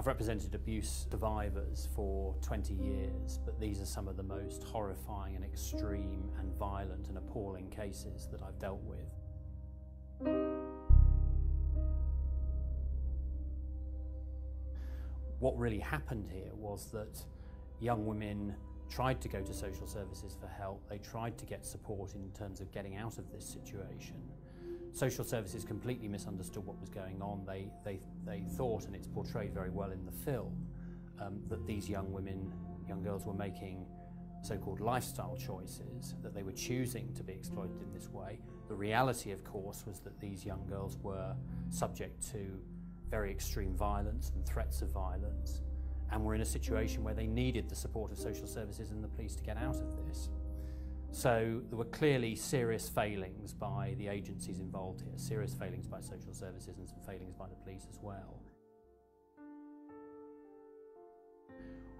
I've represented abuse survivors for 20 years, but these are some of the most horrifying and extreme and violent and appalling cases that I've dealt with. What really happened here was that young women tried to go to social services for help, they tried to get support in terms of getting out of this situation social services completely misunderstood what was going on. They, they, they thought, and it's portrayed very well in the film, um, that these young women, young girls were making so-called lifestyle choices, that they were choosing to be exploited in this way. The reality, of course, was that these young girls were subject to very extreme violence and threats of violence, and were in a situation where they needed the support of social services and the police to get out of this. So there were clearly serious failings by the agencies involved here, serious failings by social services and some failings by the police as well.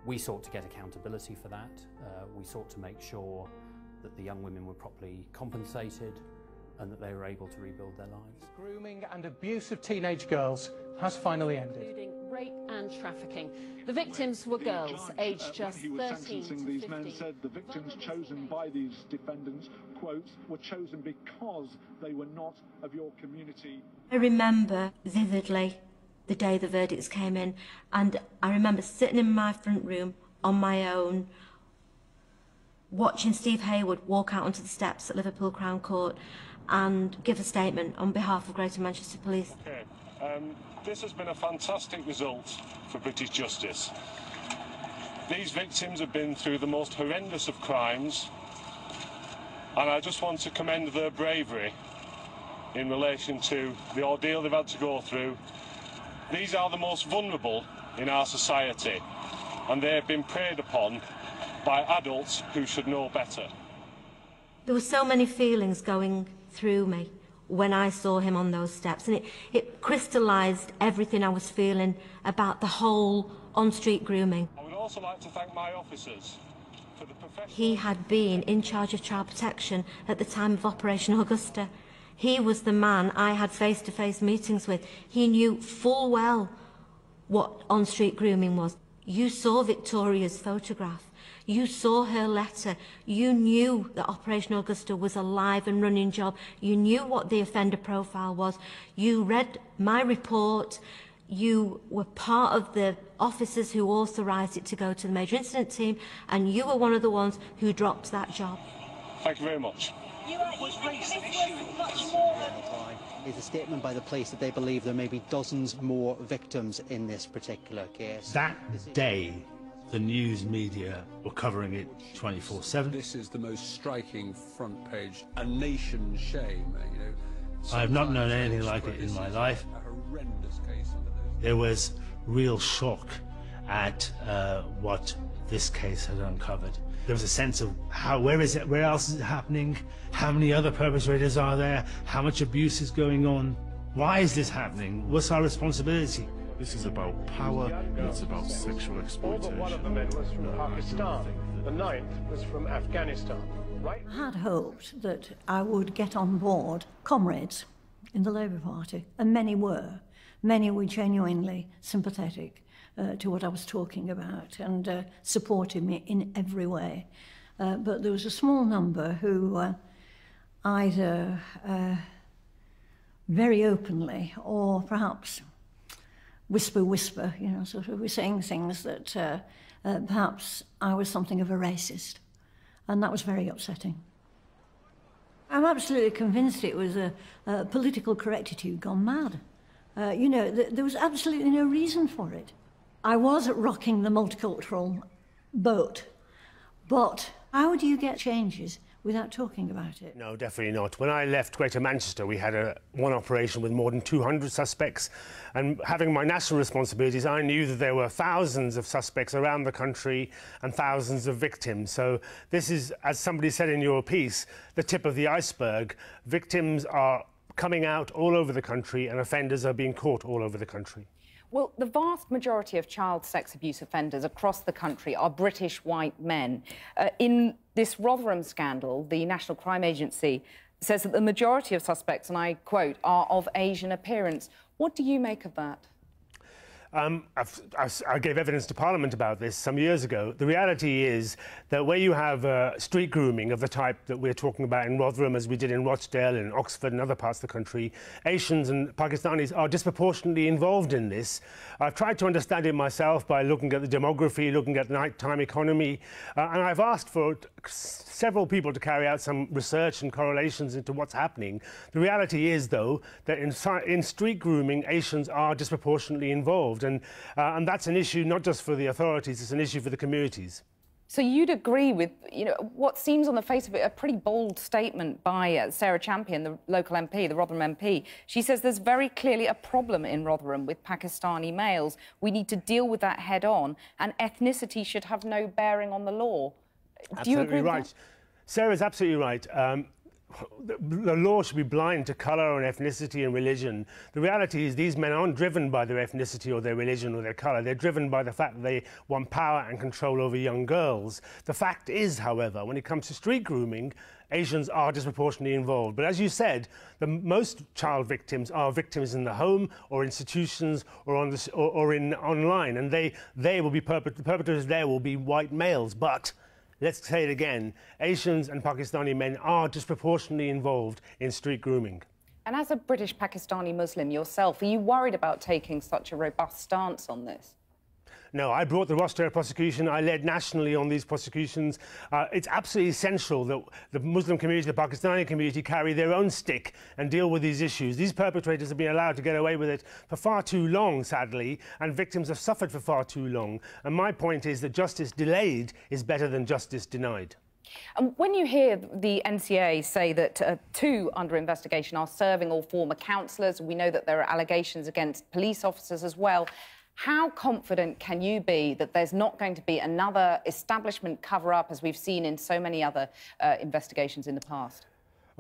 We sought to get accountability for that. Uh, we sought to make sure that the young women were properly compensated and that they were able to rebuild their lives. Grooming and abuse of teenage girls has finally ended. Including rape and trafficking. The victims were girls, uh, aged just 13 to these men said the victims chosen by these defendants, quote, were chosen because they were not of your community. I remember vividly the day the verdicts came in, and I remember sitting in my front room on my own, watching Steve Heywood walk out onto the steps at Liverpool Crown Court and give a statement on behalf of Greater Manchester Police. Okay. Um, this has been a fantastic result for British justice. These victims have been through the most horrendous of crimes, and I just want to commend their bravery in relation to the ordeal they've had to go through. These are the most vulnerable in our society, and they have been preyed upon by adults who should know better. There were so many feelings going through me when I saw him on those steps, and it, it crystallised everything I was feeling about the whole on-street grooming. I would also like to thank my officers for the professional... He had been in charge of child protection at the time of Operation Augusta. He was the man I had face-to-face meetings with. He knew full well what on-street grooming was. You saw Victoria's photograph. You saw her letter. You knew that Operation Augusta was a live and running job. You knew what the offender profile was. You read my report. You were part of the officers who authorised it to go to the major incident team, and you were one of the ones who dropped that job. Thank you very much. is a statement by the police that they believe there may be dozens more victims in this particular case. That day, the news media were covering it 24 7. This is the most striking front page, a nation shame, you know. I have not known anything like it in my life. A horrendous case under those There was real shock at uh, what this case had uncovered. There was a sense of how, where is it, where else is it happening? How many other perpetrators are there? How much abuse is going on? Why is this happening? What's our responsibility? This is about power and it's about sexual exploitation. One of the men was from Pakistan. The ninth was from Afghanistan. Right? I had hoped that I would get on board comrades in the Labour Party, and many were. Many were genuinely sympathetic uh, to what I was talking about and uh, supported me in every way. Uh, but there was a small number who uh, either uh, very openly or perhaps whisper, whisper, you know, sort of were saying things that uh, uh, perhaps I was something of a racist. And that was very upsetting. I'm absolutely convinced it was a, a political correctitude gone mad. Uh, you know, th- there was absolutely no reason for it. I was rocking the multicultural boat, but how do you get changes without talking about it? No, definitely not. When I left Greater Manchester, we had a, one operation with more than 200 suspects. And having my national responsibilities, I knew that there were thousands of suspects around the country and thousands of victims. So this is, as somebody said in your piece, the tip of the iceberg. Victims are coming out all over the country and offenders are being caught all over the country. Well, the vast majority of child sex abuse offenders across the country are British white men. Uh, in this Rotherham scandal, the National Crime Agency says that the majority of suspects, and I quote, are of Asian appearance. What do you make of that? Um, i gave evidence to Parliament about this some years ago. The reality is that where you have uh, street grooming of the type that we're talking about in Rotherham, as we did in Rochdale and Oxford and other parts of the country, Asians and Pakistanis are disproportionately involved in this. I've tried to understand it myself by looking at the demography, looking at the nighttime economy, uh, and I've asked for several people to carry out some research and correlations into what's happening. The reality is, though, that in, in street grooming, Asians are disproportionately involved involved. And, uh, and that's an issue not just for the authorities, it's an issue for the communities. So you'd agree with, you know, what seems on the face of it a pretty bold statement by uh, Sarah Champion, the local MP, the Rotherham MP. She says there's very clearly a problem in Rotherham with Pakistani males. We need to deal with that head on, and ethnicity should have no bearing on the law. Absolutely Do you agree right. Sarah's absolutely right. Um, the law should be blind to colour and ethnicity and religion. The reality is these men aren't driven by their ethnicity or their religion or their colour. They're driven by the fact that they want power and control over young girls. The fact is, however, when it comes to street grooming, Asians are disproportionately involved. But as you said, the most child victims are victims in the home or institutions or, on the, or, or in online, and they, they will be the perpetrators there will be white males. But let's say it again, Asians and Pakistani men are disproportionately involved in street grooming. And as a British Pakistani Muslim yourself, are you worried about taking such a robust stance on this? No, I brought the Rochdale prosecution. I led nationally on these prosecutions. Uh, it's absolutely essential that the Muslim community, the Pakistani community, carry their own stick and deal with these issues. These perpetrators have been allowed to get away with it for far too long, sadly, and victims have suffered for far too long. And my point is that justice delayed is better than justice denied. And when you hear the NCA say that uh, two under investigation are serving all former councillors, we know that there are allegations against police officers as well. How confident can you be that there's not going to be another establishment cover up as we've seen in so many other uh, investigations in the past?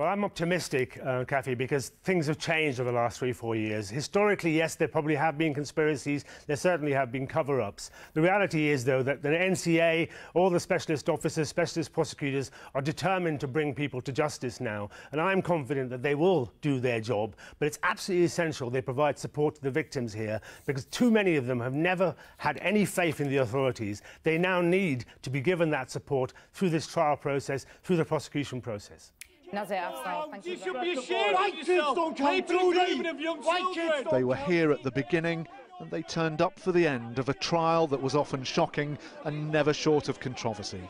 Well, I'm optimistic, uh, Kathy, because things have changed over the last three, four years. Historically, yes, there probably have been conspiracies. There certainly have been cover-ups. The reality is, though, that the NCA, all the specialist officers, specialist prosecutors are determined to bring people to justice now. And I'm confident that they will do their job. But it's absolutely essential they provide support to the victims here because too many of them have never had any faith in the authorities. They now need to be given that support through this trial process, through the prosecution process. Nazir Afzal, thank you. You should be ashamed White kids don't come through White kids They were here at the beginning and they turned up for the end of a trial that was often shocking and never short of controversy.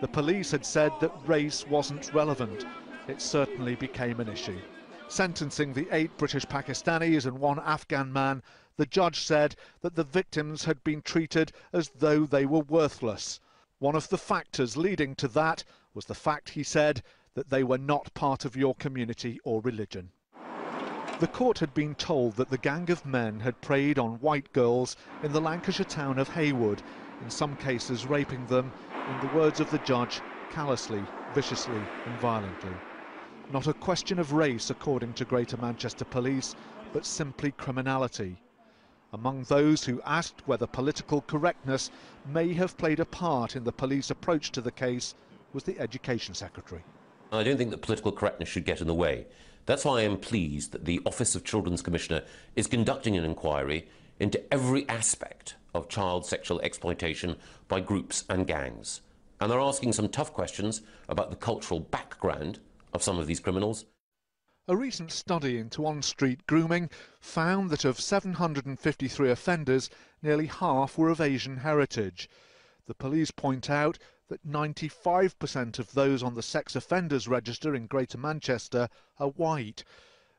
The police had said that race wasn't relevant. It certainly became an issue. Sentencing the eight British Pakistanis and one Afghan man, the judge said that the victims had been treated as though they were worthless. One of the factors leading to that was the fact, he said, that they were not part of your community or religion. The court had been told that the gang of men had preyed on white girls in the Lancashire town of Heywood, in some cases raping them, in the words of the judge, callously, viciously and violently. Not a question of race, according to Greater Manchester Police, but simply criminality. Among those who asked whether political correctness may have played a part in the police approach to the case was the Education Secretary. I don't think that political correctness should get in the way. That's why I am pleased that the Office of Children's Commissioner is conducting an inquiry into every aspect of child sexual exploitation by groups and gangs. And they're asking some tough questions about the cultural background of some of these criminals. A recent study into on-street grooming found that of 753 offenders, nearly half were of Asian heritage. The police point out that 95% of those on the sex offenders register in Greater Manchester are white.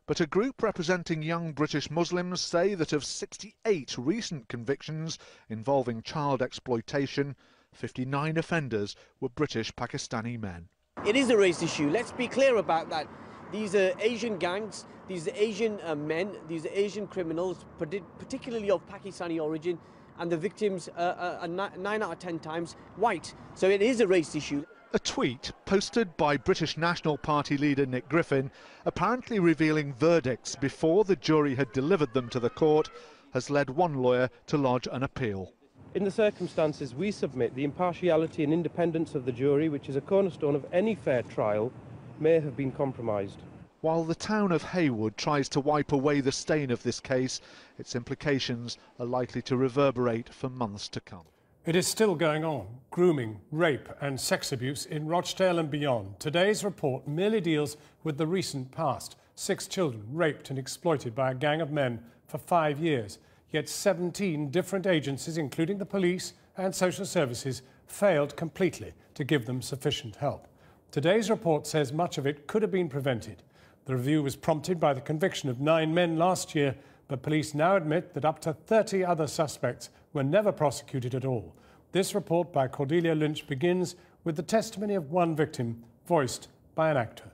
But a group representing young British Muslims say that of 68 recent convictions involving child exploitation, 59 offenders were British Pakistani men. It is a race issue. Let's be clear about that. These are Asian gangs, these are Asian uh, men, these are Asian criminals, particularly of Pakistani origin, and the victims uh, uh, are, are nine out of ten times white. So it is a race issue. A tweet posted by British National Party leader Nick Griffin, apparently revealing verdicts before the jury had delivered them to the court, has led one lawyer to lodge an appeal. In the circumstances we submit, the impartiality and independence of the jury, which is a cornerstone of any fair trial, may have been compromised. While the town of Heywood tries to wipe away the stain of this case, its implications are likely to reverberate for months to come. It is still going on grooming, rape, and sex abuse in Rochdale and beyond. Today's report merely deals with the recent past six children raped and exploited by a gang of men for five years. Yet 17 different agencies, including the police and social services, failed completely to give them sufficient help. Today's report says much of it could have been prevented. The review was prompted by the conviction of nine men last year, but police now admit that up to 30 other suspects were never prosecuted at all. This report by Cordelia Lynch begins with the testimony of one victim, voiced by an actor.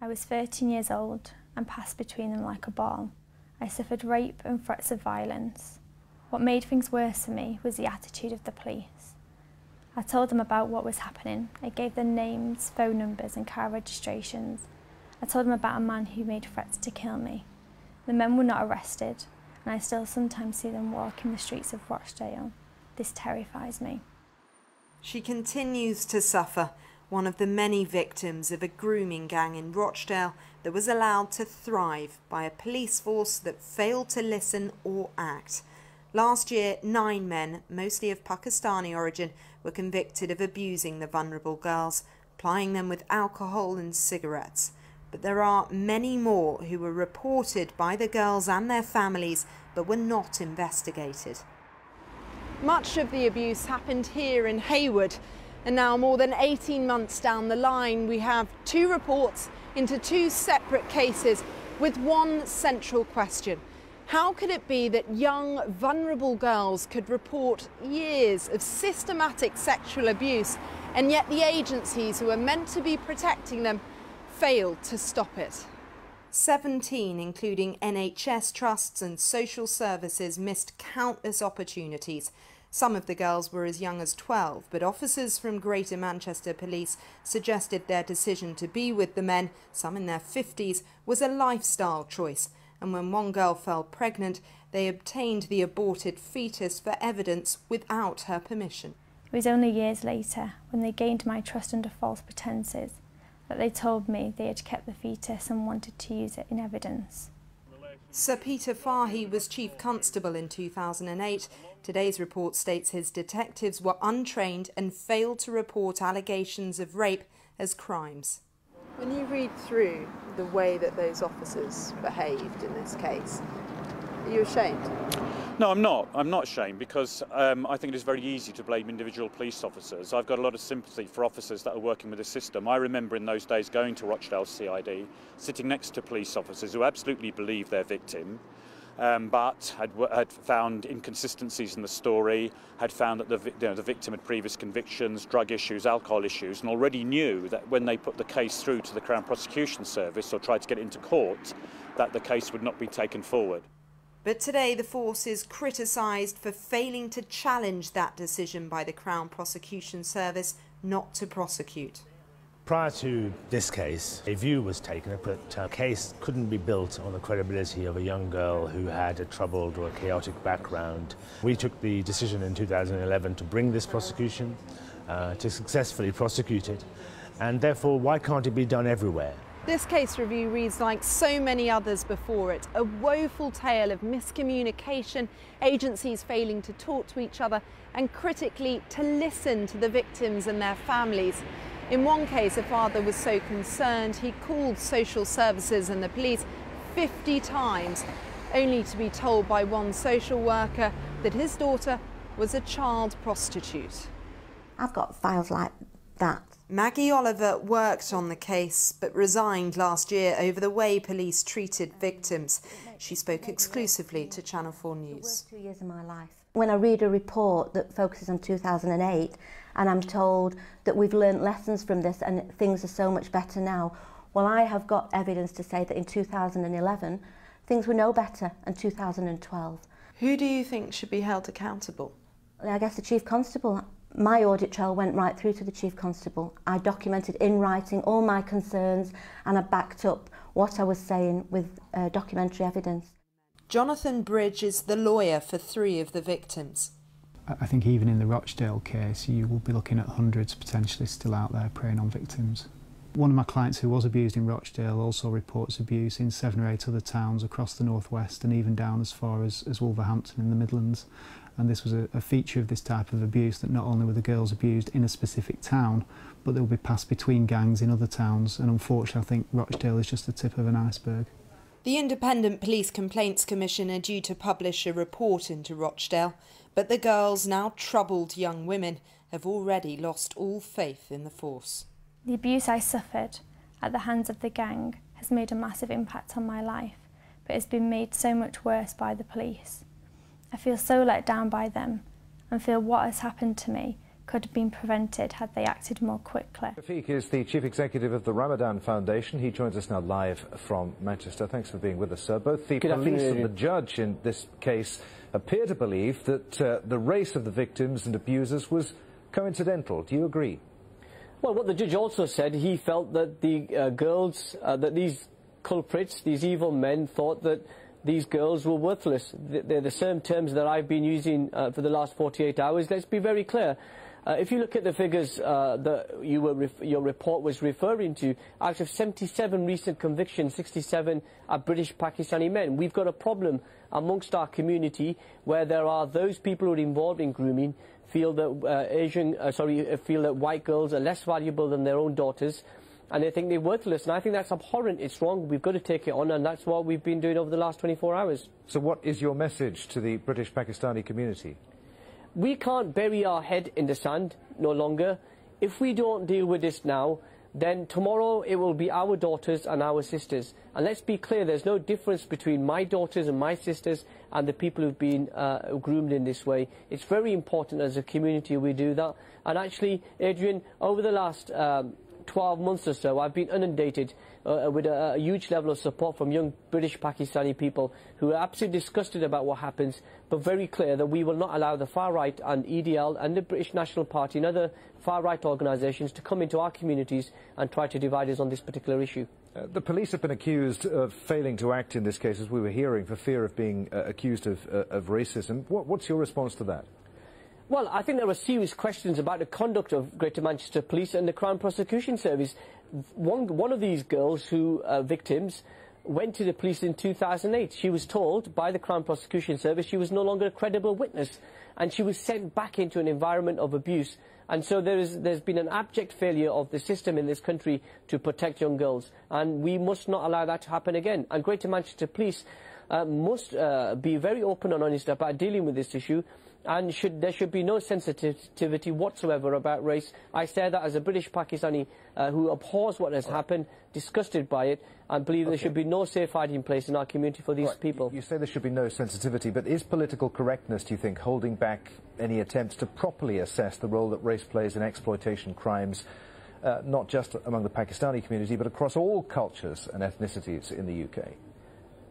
I was 13 years old and passed between them like a ball. I suffered rape and threats of violence. What made things worse for me was the attitude of the police. I told them about what was happening. I gave them names, phone numbers and car registrations. I told them about a man who made threats to kill me. The men were not arrested, and I still sometimes see them walking the streets of Rochdale. This terrifies me. She continues to suffer, one of the many victims of a grooming gang in Rochdale that was allowed to thrive by a police force that failed to listen or act. Last year, nine men, mostly of Pakistani origin, were convicted of abusing the vulnerable girls, plying them with alcohol and cigarettes but there are many more who were reported by the girls and their families but were not investigated. Much of the abuse happened here in Heywood and now more than 18 months down the line, we have two reports into two separate cases with one central question. How could it be that young, vulnerable girls could report years of systematic sexual abuse, and yet the agencies who are meant to be protecting them failed to stop it. 17, including NHS trusts and social services, missed countless opportunities. Some of the girls were as young as 12, but officers from Greater Manchester Police suggested their decision to be with the men, some in their 50s, was a lifestyle choice. And when one girl fell pregnant, they obtained the aborted fetus for evidence without her permission. It was only years later, when they gained my trust under false pretences, that they told me they had kept the fetus and wanted to use it in evidence. Sir Peter Fahy was Chief Constable in 2008. Today's report states his detectives were untrained and failed to report allegations of rape as crimes. When you read through the way that those officers behaved in this case, are you ashamed? No, I'm not. I'm not ashamed because um, I think it is very easy to blame individual police officers. I've got a lot of sympathy for officers that are working with the system. I remember in those days going to Rochdale CID, sitting next to police officers who absolutely believed their victim. Um, but had, had, found inconsistencies in the story, had found that the, you know, the victim had previous convictions, drug issues, alcohol issues, and already knew that when they put the case through to the Crown Prosecution Service or tried to get it into court, that the case would not be taken forward. But today the force is criticised for failing to challenge that decision by the Crown Prosecution Service not to prosecute. Prior to this case, a view was taken that a case couldn't be built on the credibility of a young girl who had a troubled or a chaotic background. We took the decision in 2011 to bring this prosecution, uh, to successfully prosecute it, and therefore why can't it be done everywhere? This case review reads like so many others before it, a woeful tale of miscommunication, agencies failing to talk to each other, and critically to listen to the victims and their families. In one case, a father was so concerned he called social services and the police 50 times, only to be told by one social worker that his daughter was a child prostitute. I've got files like that Maggie Oliver worked on the case but resigned last year over the way police treated um, victims. She spoke exclusively to Channel 4 News. Two years of my life. When I read a report that focuses on 2008 and I'm told that we've learned lessons from this and things are so much better now, well, I have got evidence to say that in 2011 things were no better than 2012. Who do you think should be held accountable? I guess the Chief Constable my audit trail went right through to the Chief Constable. I documented in writing all my concerns and I backed up what I was saying with uh, documentary evidence. Jonathan Bridge is the lawyer for three of the victims. I think even in the Rochdale case, you will be looking at hundreds potentially still out there preying on victims. One of my clients who was abused in Rochdale also reports abuse in seven or eight other towns across the northwest and even down as far as, as Wolverhampton in the Midlands. And this was a, a feature of this type of abuse that not only were the girls abused in a specific town, but they would be passed between gangs in other towns. And unfortunately, I think Rochdale is just the tip of an iceberg. The Independent Police Complaints Commission are due to publish a report into Rochdale, but the girls, now troubled young women, have already lost all faith in the force. The abuse I suffered at the hands of the gang has made a massive impact on my life, but it's been made so much worse by the police. I feel so let down by them and feel what has happened to me could have been prevented had they acted more quickly. Shafiq is the Chief Executive of the Ramadhan Foundation. He joins us now live from Manchester. Thanks for being with us, sir. Both the Good police and the judge in this case appear to believe that uh, the race of the victims and abusers was coincidental. Do you agree? Well, what the judge also said, he felt that the uh, girls, uh, that these culprits, these evil men, thought that these girls were worthless. They're the same terms that I've been using uh, for the last 48 hours. Let's be very clear. Uh, if you look at the figures uh, that you your report was referring to, out of 77 recent convictions, 67 are British Pakistani men. We've got a problem amongst our community where there are those people who are involved in grooming feel that uh, Asian, uh, sorry, uh, feel that white girls are less valuable than their own daughters, and they think they're worthless. And I think that's abhorrent. It's wrong. We've got to take it on, and that's what we've been doing over the last 24 hours. So what is your message to the British Pakistani community? We can't bury our head in the sand no longer. If we don't deal with this now, then tomorrow it will be our daughters and our sisters. And let's be clear, there's no difference between my daughters and my sisters and the people who've been uh, groomed in this way. It's very important as a community we do that. And actually, Adrian, over the last um, 12 months or so, I've been inundated uh, with a, a huge level of support from young British Pakistani people who are absolutely disgusted about what happens, but very clear that we will not allow the far right and EDL and the British National Party and other far right organisations to come into our communities and try to divide us on this particular issue. Uh, the police have been accused of failing to act in this case, as we were hearing, for fear of being uh, accused of, uh, of racism. What, what's your response to that? Well, I think there are serious questions about the conduct of Greater Manchester Police and the Crown Prosecution Service. One, one of these girls who uh, victims went to the police in 2008. She was told by the Crown Prosecution Service she was no longer a credible witness and she was sent back into an environment of abuse. And so there is, there's been an abject failure of the system in this country to protect young girls. And we must not allow that to happen again. And Greater Manchester Police uh, must uh, be very open and honest about dealing with this issue and should, there should be no sensitivity whatsoever about race. I say that as a British Pakistani uh, who abhors what has happened, disgusted by it, and believe there should be no safe hiding place in our community for these Right, people. You say there should be no sensitivity, but is political correctness, do you think, holding back any attempts to properly assess the role that race plays in exploitation crimes, uh, not just among the Pakistani community, but across all cultures and ethnicities in the UK?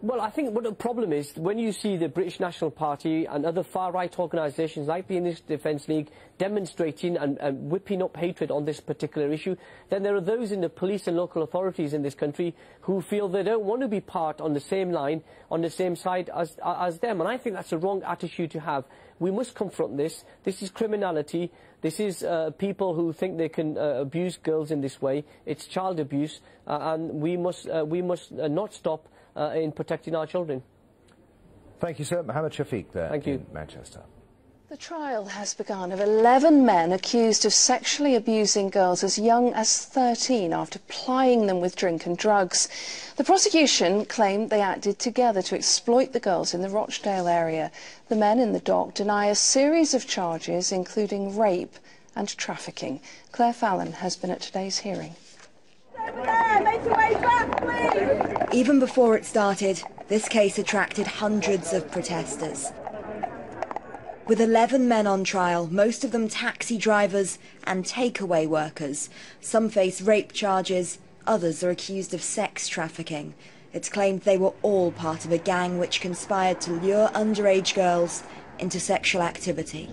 Well, I think what the problem is when you see the British National Party and other far-right organisations like the English Defence League demonstrating and, and whipping up hatred on this particular issue, then there are those in the police and local authorities in this country who feel they don't want to be part on the same line, on the same side as, as them. And I think that's a wrong attitude to have. We must confront this. This is criminality. This is uh, people who think they can uh, abuse girls in this way. It's child abuse, uh, and we must, uh, we must uh, not stop uh, in protecting our children. Thank you, sir. Mohammed Shafiq there Thank you. in Manchester. The trial has begun of 11 men accused of sexually abusing girls as young as 13 after plying them with drink and drugs. The prosecution claimed they acted together to exploit the girls in the Rochdale area. The men in the dock deny a series of charges, including rape and trafficking. Claire Fallon has been at today's hearing. Even before it started, this case attracted hundreds of protesters. With 11 men on trial, most of them taxi drivers and takeaway workers. Some face rape charges, others are accused of sex trafficking. It's claimed they were all part of a gang which conspired to lure underage girls into sexual activity.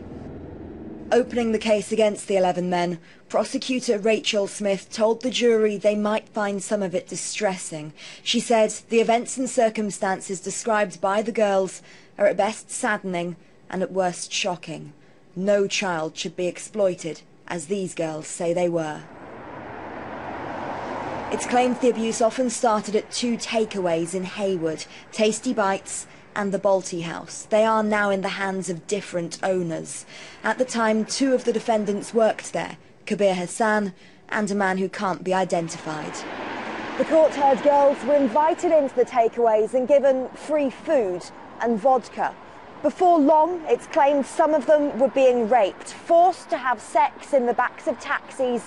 Opening the case against the 11 men, prosecutor Rachel Smith told the jury they might find some of it distressing. She said the events and circumstances described by the girls are at best saddening and at worst shocking. No child should be exploited, as these girls say they were. It's claimed the abuse often started at two takeaways in Heywood, Tasty Bites and the Balti House. They are now in the hands of different owners. At the time, two of the defendants worked there, Kabir Hassan and a man who can't be identified. The court heard girls were invited into the takeaways and given free food and vodka. Before long, it's claimed some of them were being raped, forced to have sex in the backs of taxis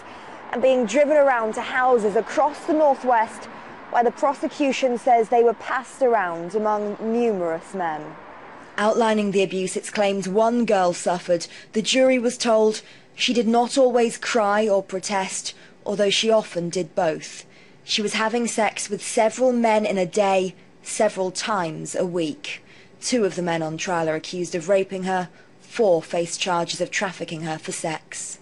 and being driven around to houses across the northwest where the prosecution says they were passed around among numerous men. Outlining the abuse it's claimed one girl suffered, the jury was told she did not always cry or protest, although she often did both. She was having sex with several men in a day, several times a week. Two of the men on trial are accused of raping her, four face charges of trafficking her for sex.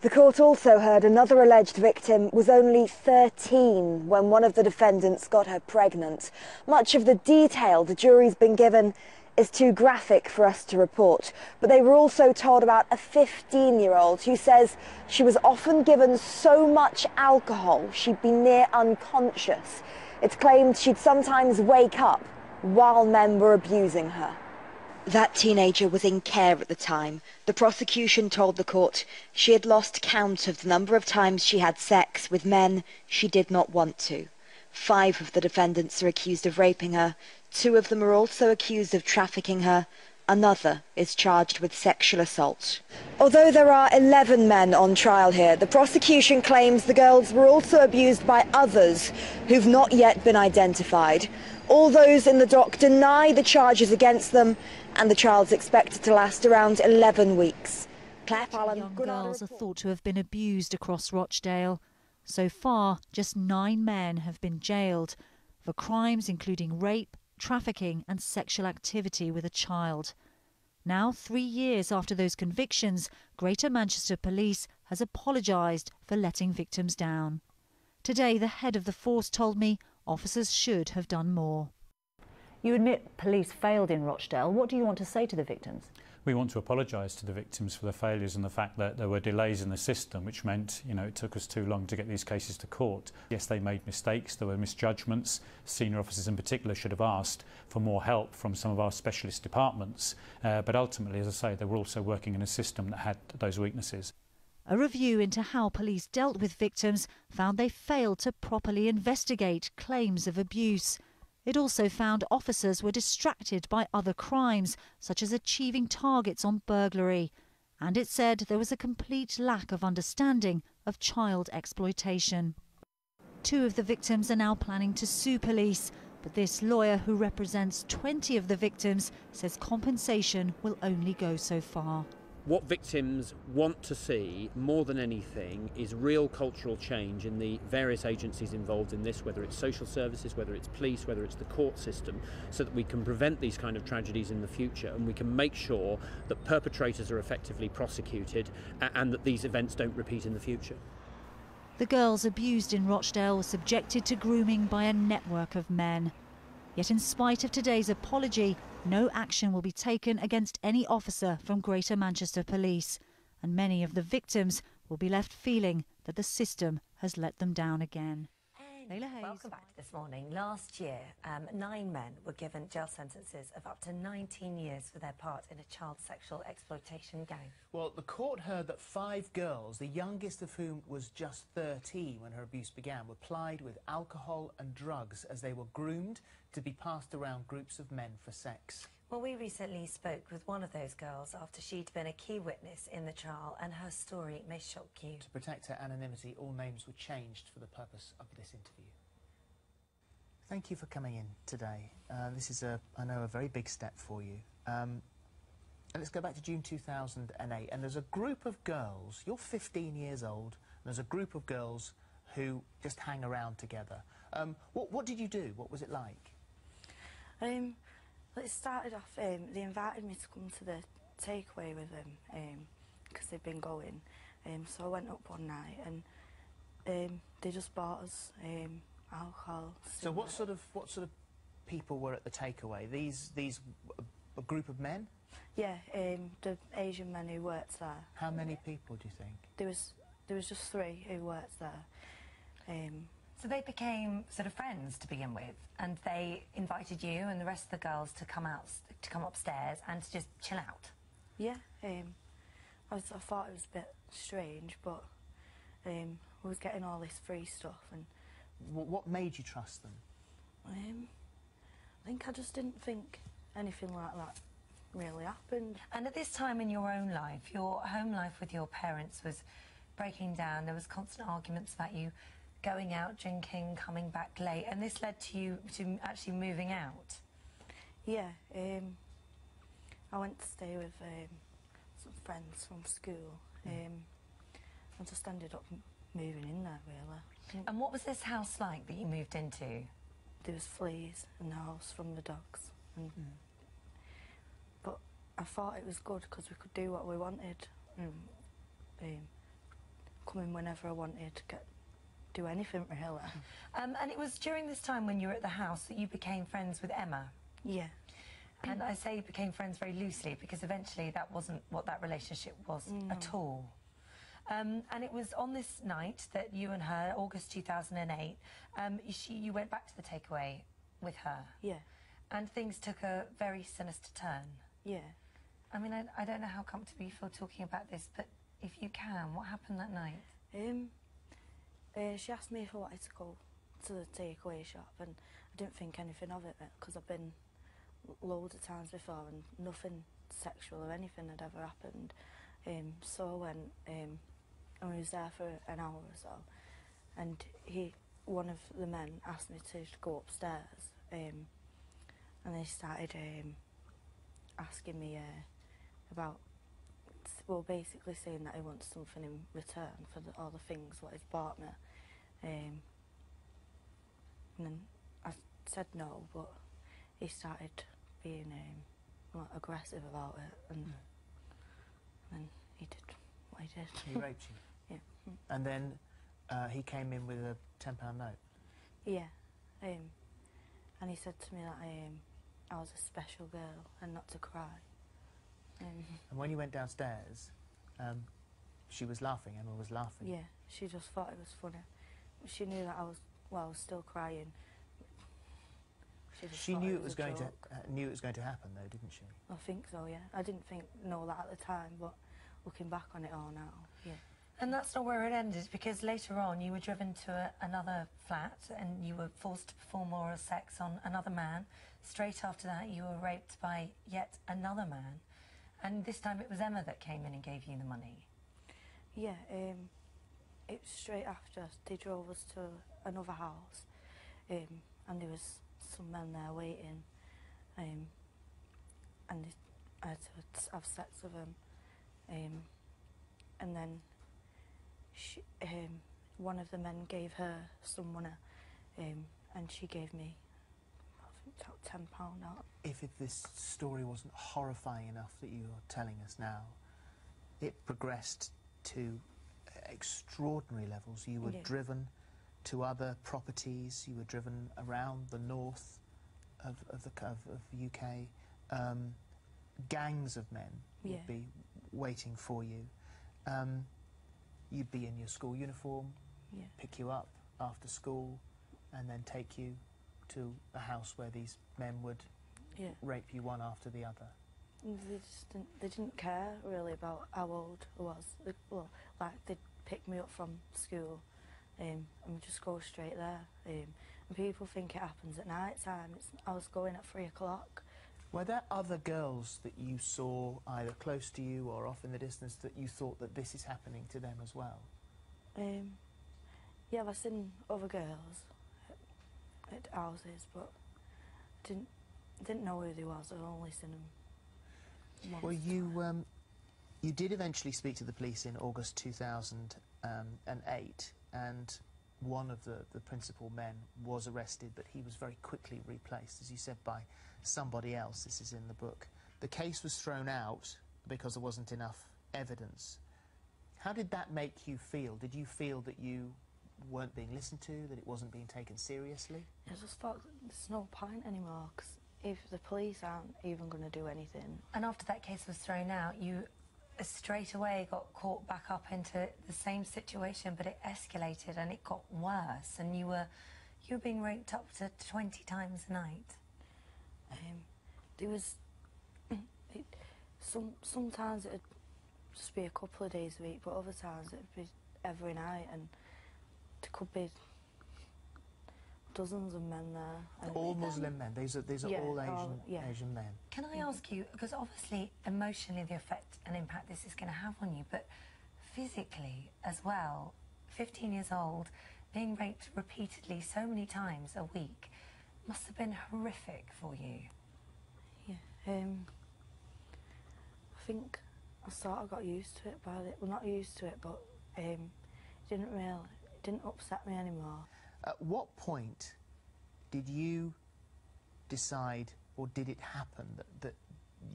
The court also heard another alleged victim was only 13 when one of the defendants got her pregnant. Much of the detail the jury's been given is too graphic for us to report, but they were also told about a 15-year-old who says she was often given so much alcohol she'd be near unconscious. It's claimed she'd sometimes wake up while men were abusing her. That teenager was in care at the time. The prosecution told the court she had lost count of the number of times she had sex with men she did not want to. Five of the defendants are accused of raping her. Two of them are also accused of trafficking her. Another is charged with sexual assault. Although there are 11 men on trial here, the prosecution claims the girls were also abused by others who've not yet been identified. All those in the dock deny the charges against them, and the trial's expected to last around 11 weeks. Claire Fallon, Young girls are thought to have been abused across Rochdale. So far, just nine men have been jailed for crimes including rape, trafficking, and sexual activity with a child. Now, three years after those convictions, Greater Manchester Police has apologised for letting victims down. Today, the head of the force told me officers should have done more. You admit police failed in Rochdale. What do you want to say to the victims? We want to apologise to the victims for the failures and the fact that there were delays in the system, which meant you know it took us too long to get these cases to court. Yes, they made mistakes, there were misjudgments. Senior officers in particular should have asked for more help from some of our specialist departments. Uh, but ultimately, as I say, they were also working in a system that had those weaknesses. A review into how police dealt with victims found they failed to properly investigate claims of abuse. It also found officers were distracted by other crimes, such as achieving targets on burglary. And it said there was a complete lack of understanding of child exploitation. Two of the victims are now planning to sue police, but this lawyer, who represents 20 of the victims, says compensation will only go so far. What victims want to see more than anything is real cultural change in the various agencies involved in this, whether it's social services, whether it's police, whether it's the court system, so that we can prevent these kind of tragedies in the future and we can make sure that perpetrators are effectively prosecuted and that these events don't repeat in the future. The girls abused in Rochdale were subjected to grooming by a network of men. Yet, in spite of today's apology, no action will be taken against any officer from Greater Manchester Police, and many of the victims will be left feeling that the system has let them down again. Welcome back to this morning. Last year, um, nine men were given jail sentences of up to 19 years for their part in a child sexual exploitation gang. Well, the court heard that five girls, the youngest of whom was just 13 when her abuse began, were plied with alcohol and drugs as they were groomed to be passed around groups of men for sex. Well, we recently spoke with one of those girls after she'd been a key witness in the trial, and her story may shock you. To protect her anonymity, all names were changed for the purpose of this interview. Thank you for coming in today. Uh, this is, a, I know, a very big step for you. Um, and let's go back to June 2008, and there's a group of girls, you're 15 years old, and there's a group of girls who just hang around together. Um, what, what did you do? What was it like? Um, well, it started off, um, they invited me to come to the takeaway with them because they've been going. Um, so I went up one night and um, they just bought us um, alcohol. So what sort of what sort of people were at the takeaway? These these a group of men? Yeah, um, the Asian men who worked there. How many people do you think? There was there was just three who worked there. Um, So they became sort of friends to begin with, and they invited you and the rest of the girls to come out, to come upstairs and to just chill out. Yeah, um, I, was, I thought it was a bit strange, but um, we was getting all this free stuff, and What, what made you trust them? um, I think I just didn't think anything like that really happened. And at this time in your own life, your home life with your parents was breaking down. There was constant arguments about you going out drinking, coming back late, and this led to you to actually moving out. Yeah, um, I went to stay with um, some friends from school. Um, I just ended up moving in there, really. And what was this house like that you moved into? There was fleas in the house from the dogs. And, But I thought it was good because we could do what we wanted. Mm, um, come in whenever I wanted, to get do anything really. Um, and it was during this time when you were at the house that you became friends with Emma. Yeah. And I say you became friends very loosely because eventually that wasn't what that relationship was at all. Um, and it was on this night that you and her, August 2008, um, she, you went back to the takeaway with her. Yeah. And things took a very sinister turn. Yeah. I mean, I, I don't know how comfortable you feel talking about this, but if you can, what happened that night? Um, uh, she asked me if I wanted to go to the takeaway shop, and I didn't think anything of it because I've been loads of times before, and nothing sexual or anything had ever happened. Um, so I went, um, and we was there for an hour or so, and he, one of the men, asked me to go upstairs, um, and they started um, asking me uh, about well, basically saying that he wants something in return for the, all the things what he's bought me. Um, and then I said no, but he started being um, like, aggressive about it, and then he did what he did. He raped you? Yeah. And then uh, he came in with a £10 note. Yeah. Um, and he said to me that um, I was a special girl and not to cry. Um, And when you went downstairs, um, she was laughing, Emma was laughing. Yeah, she just thought it was funny. She knew that I was, well, I was still crying. just She knew it it was a going to uh, knew it was going to happen, though, didn't she? I think so, yeah. I didn't think know that at the time, but looking back on it all now, yeah. And that's not where it ended because later on you were driven to a, another flat and you were forced to perform oral sex on another man. Straight after that, you were raped by yet another man. And this time it was Emma that came in and gave you the money. Yeah, um, it was straight after they drove us to another house, um, and there was some men there waiting, um, and I had to have sex with them, um, and then she, um, one of the men gave her some money, um, and she gave me, I think about ten pound out. If this story wasn't horrifying enough that you're telling us now, it progressed to extraordinary levels. You were Yeah. driven to other properties, you were driven around the north of, of the of, of UK. Um, gangs of men Yeah. would be waiting for you. Um, you'd be in your school uniform, Yeah. pick you up after school, and then take you to a house where these men would Yeah. rape you one after the other. They just didn't, they didn't care really about how old I was. They, well, like they'd pick me up from school um, and we'd just go straight there. Um, and people think it happens at night time. It's, I was going at three o'clock. Were there other girls that you saw either close to you or off in the distance that you thought that this is happening to them as well? Um, yeah, I've seen other girls at, at houses, but didn't didn't know who they was. I've only seen them. Once. Well, you um, you did eventually speak to the police in August 2008, and one of the, the principal men was arrested, but he was very quickly replaced, as you said, by somebody else. This is in the book. The case was thrown out because there wasn't enough evidence. How did that make you feel? Did you feel that you weren't being listened to, that it wasn't being taken seriously? I just thought there's no point anymore, because if the police aren't even going to do anything, And after that case was thrown out, you straight away got caught back up into the same situation, but it escalated and it got worse, and you were you were being raped up to 20 times a night. Um, there was it, some sometimes it'd just be a couple of days a week, but other times it'd be every night, and there could be dozens of men there. and- All Muslim men. These are these are Yeah, all all- Asian yeah. Asian men. Can I ask you, because obviously emotionally the effect and impact this is going to have on you, but physically as well, 15 years old, being raped repeatedly so many times a week must have been horrific for you. Yeah. Um, I think I sort of got used to it by the, well, not used to it, but um, it didn't really, it didn't upset me anymore. At what point did you decide, or did it happen, that, that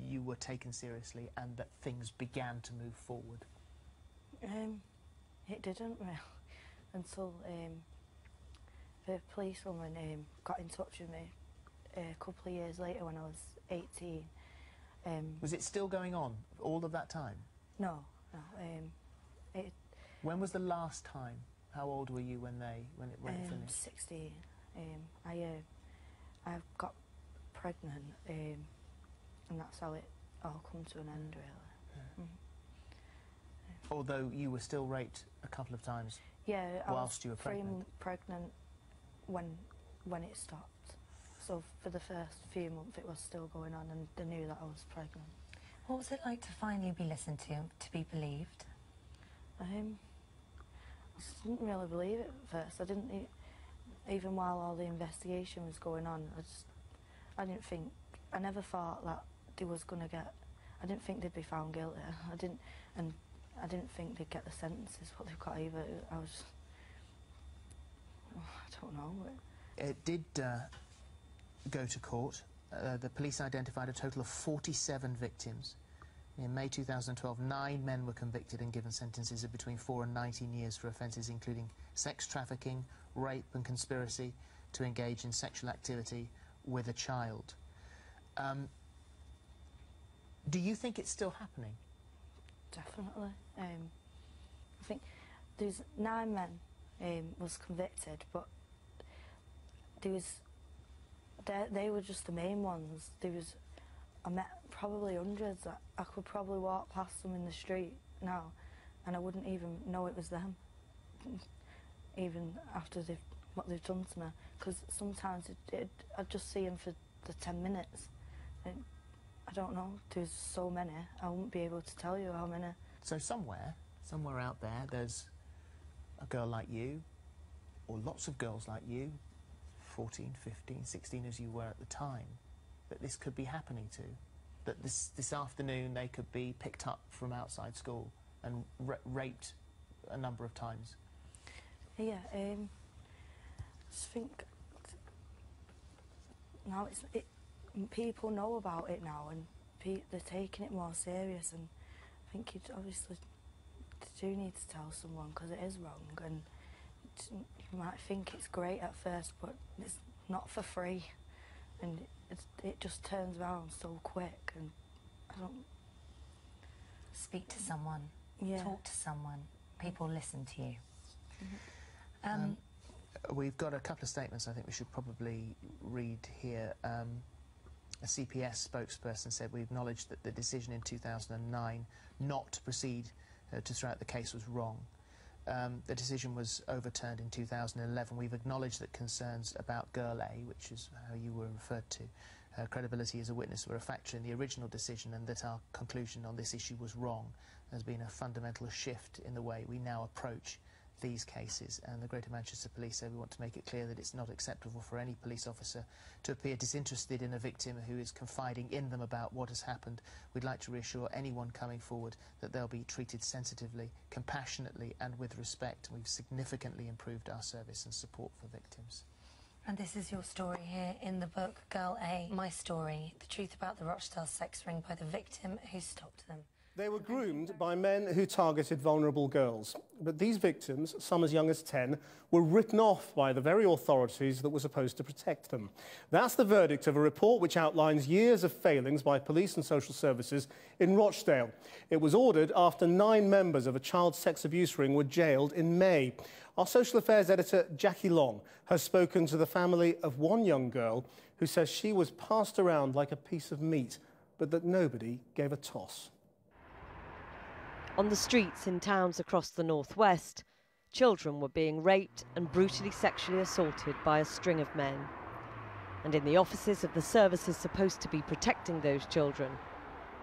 you were taken seriously and that things began to move forward? Um, it didn't really until um, the policewoman um, got in touch with me a couple of years later when I was 18. Um, Was it still going on all of that time? no, no. Um, it, When was the last time? How old were you when they when it when it um, finished? 16. Um, I uh, I got pregnant, um, and that's how it all come to an end, really. Mhm. Although you were still raped a couple of times. Yeah, I Whilst was you were pregnant. months pregnant when when it stopped. So for the first few months, it was still going on, and they knew that I was pregnant. What was it like to finally be listened to, to be believed? Um, I didn't really believe it at first. I didn't, even while all the investigation was going on, I just, I didn't think, I never thought that they was going to get, I didn't think they'd be found guilty. I didn't, and I didn't think they'd get the sentences what they've got either. I was, oh, I don't know. It did uh, go to court. Uh, the police identified a total of 47 victims. In May 2012, nine men were convicted and given sentences of between 4 and 19 years for offences including sex trafficking, rape and conspiracy to engage in sexual activity with a child. Um, do you think it's still happening? Definitely. Um, I think there's nine men um, was convicted, but there was they, they were just the main ones. There was I met probably hundreds. I could probably walk past them in the street now, and I wouldn't even know it was them. Even after they've what they've done to me, because sometimes it, it, I'd just see them for the ten minutes. And I don't know. There's so many. I wouldn't be able to tell you how many. So somewhere, somewhere out there, there's a girl like you, or lots of girls like you, 14, 15, 16 as you were at the time, that this could be happening to. That this, this afternoon they could be picked up from outside school and ra- raped a number of times. Yeah, um, I just think now it's it, people know about it now and they're taking it more serious and I think you obviously do need to tell someone because it is wrong and you might think it's great at first but it's not for free and it's, it just turns around so quick and I don't Speak to someone, Yeah. talk to someone, people listen to you. Mm-hmm. Um, We've got a couple of statements I think we should probably read here. Um, a CPS spokesperson said, we acknowledge that the decision in 2009 not to proceed uh, to throw out the case was wrong. Um, the decision was overturned in 2011. We've acknowledged that concerns about Girl A, which is how you were referred to, her credibility as a witness were a factor in the original decision and that our conclusion on this issue was wrong. There's been a fundamental shift in the way we now approach these cases and the Greater Manchester Police say we want to make it clear that it's not acceptable for any police officer to appear disinterested in a victim who is confiding in them about what has happened. We'd like to reassure anyone coming forward that they'll be treated sensitively, compassionately and with respect. We've significantly improved our service and support for victims. And this is your story here in the book Girl A, My Story, the truth about the Rochdale sex ring by the victim who stopped them. They were groomed by men who targeted vulnerable girls. But these victims, some as young as 10, were written off by the very authorities that were supposed to protect them. That's the verdict of a report which outlines years of failings by police and social services in Rochdale. It was ordered after nine members of a child sex abuse ring were jailed in May. Our social affairs editor, Jackie Long, has spoken to the family of one young girl who says she was passed around like a piece of meat, but that nobody gave a toss. On the streets in towns across the northwest, children were being raped and brutally sexually assaulted by a string of men. And in the offices of the services supposed to be protecting those children,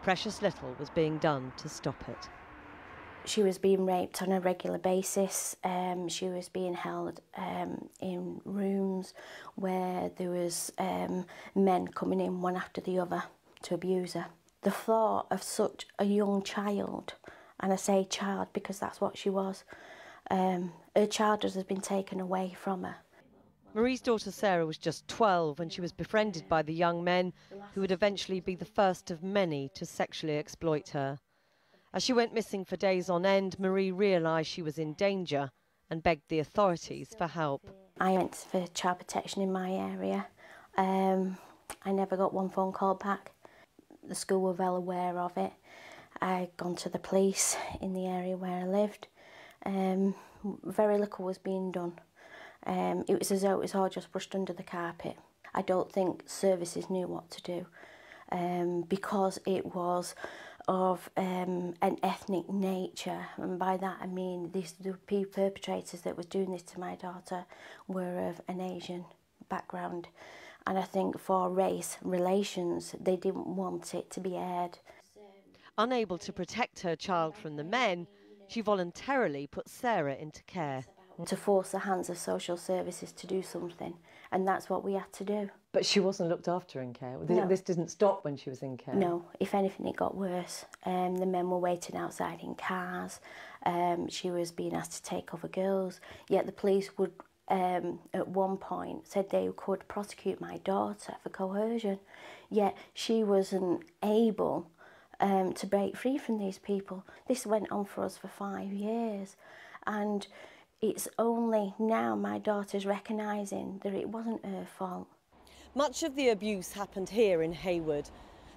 precious little was being done to stop it. She was being raped on a regular basis. Um, she was being held um, in rooms where there was um, men coming in one after the other to abuse her. The thought of such a young child and I say child because that's what she was. Um, her childhood has been taken away from her. Marie's daughter Sarah was just 12 when she was befriended by the young men who would eventually be the first of many to sexually exploit her. As she went missing for days on end, Marie realised she was in danger and begged the authorities for help. I went for child protection in my area. Um, I never got one phone call back. The school were well aware of it. I'd gone to the police in the area where I lived. Um, very little was being done. Um, it was as though it was all just brushed under the carpet. I don't think services knew what to do um, because it was of um, an ethnic nature and by that I mean these the perpetrators that was doing this to my daughter were of an Asian background and I think for race relations they didn't want it to be aired Unable to protect her child from the men, she voluntarily put Sarah into care. To force the hands of social services to do something, and that's what we had to do. But she wasn't looked after in care. No. This didn't stop when she was in care. No, if anything, it got worse. Um, the men were waiting outside in cars. Um, she was being asked to take other girls. Yet the police would, um, at one point, said they could prosecute my daughter for coercion. Yet she wasn't able um, to break free from these people. This went on for us for five years. And it's only now my daughter's recognising that it wasn't her fault. Much of the abuse happened here in Heywood.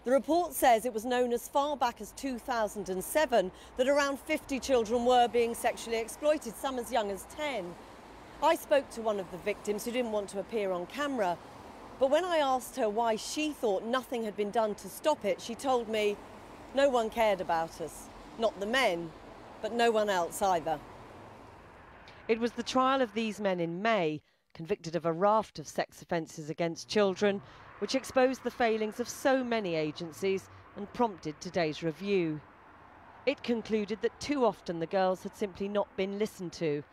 The report says it was known as far back as 2007 that around 50 children were being sexually exploited, some as young as 10. I spoke to one of the victims who didn't want to appear on camera, but when I asked her why she thought nothing had been done to stop it, she told me no one cared about us. Not the men, but no one else either. It was the trial of these men in May, convicted of a raft of sex offences against children, which exposed the failings of so many agencies and prompted today's review. It concluded that too often the girls had simply not been listened to,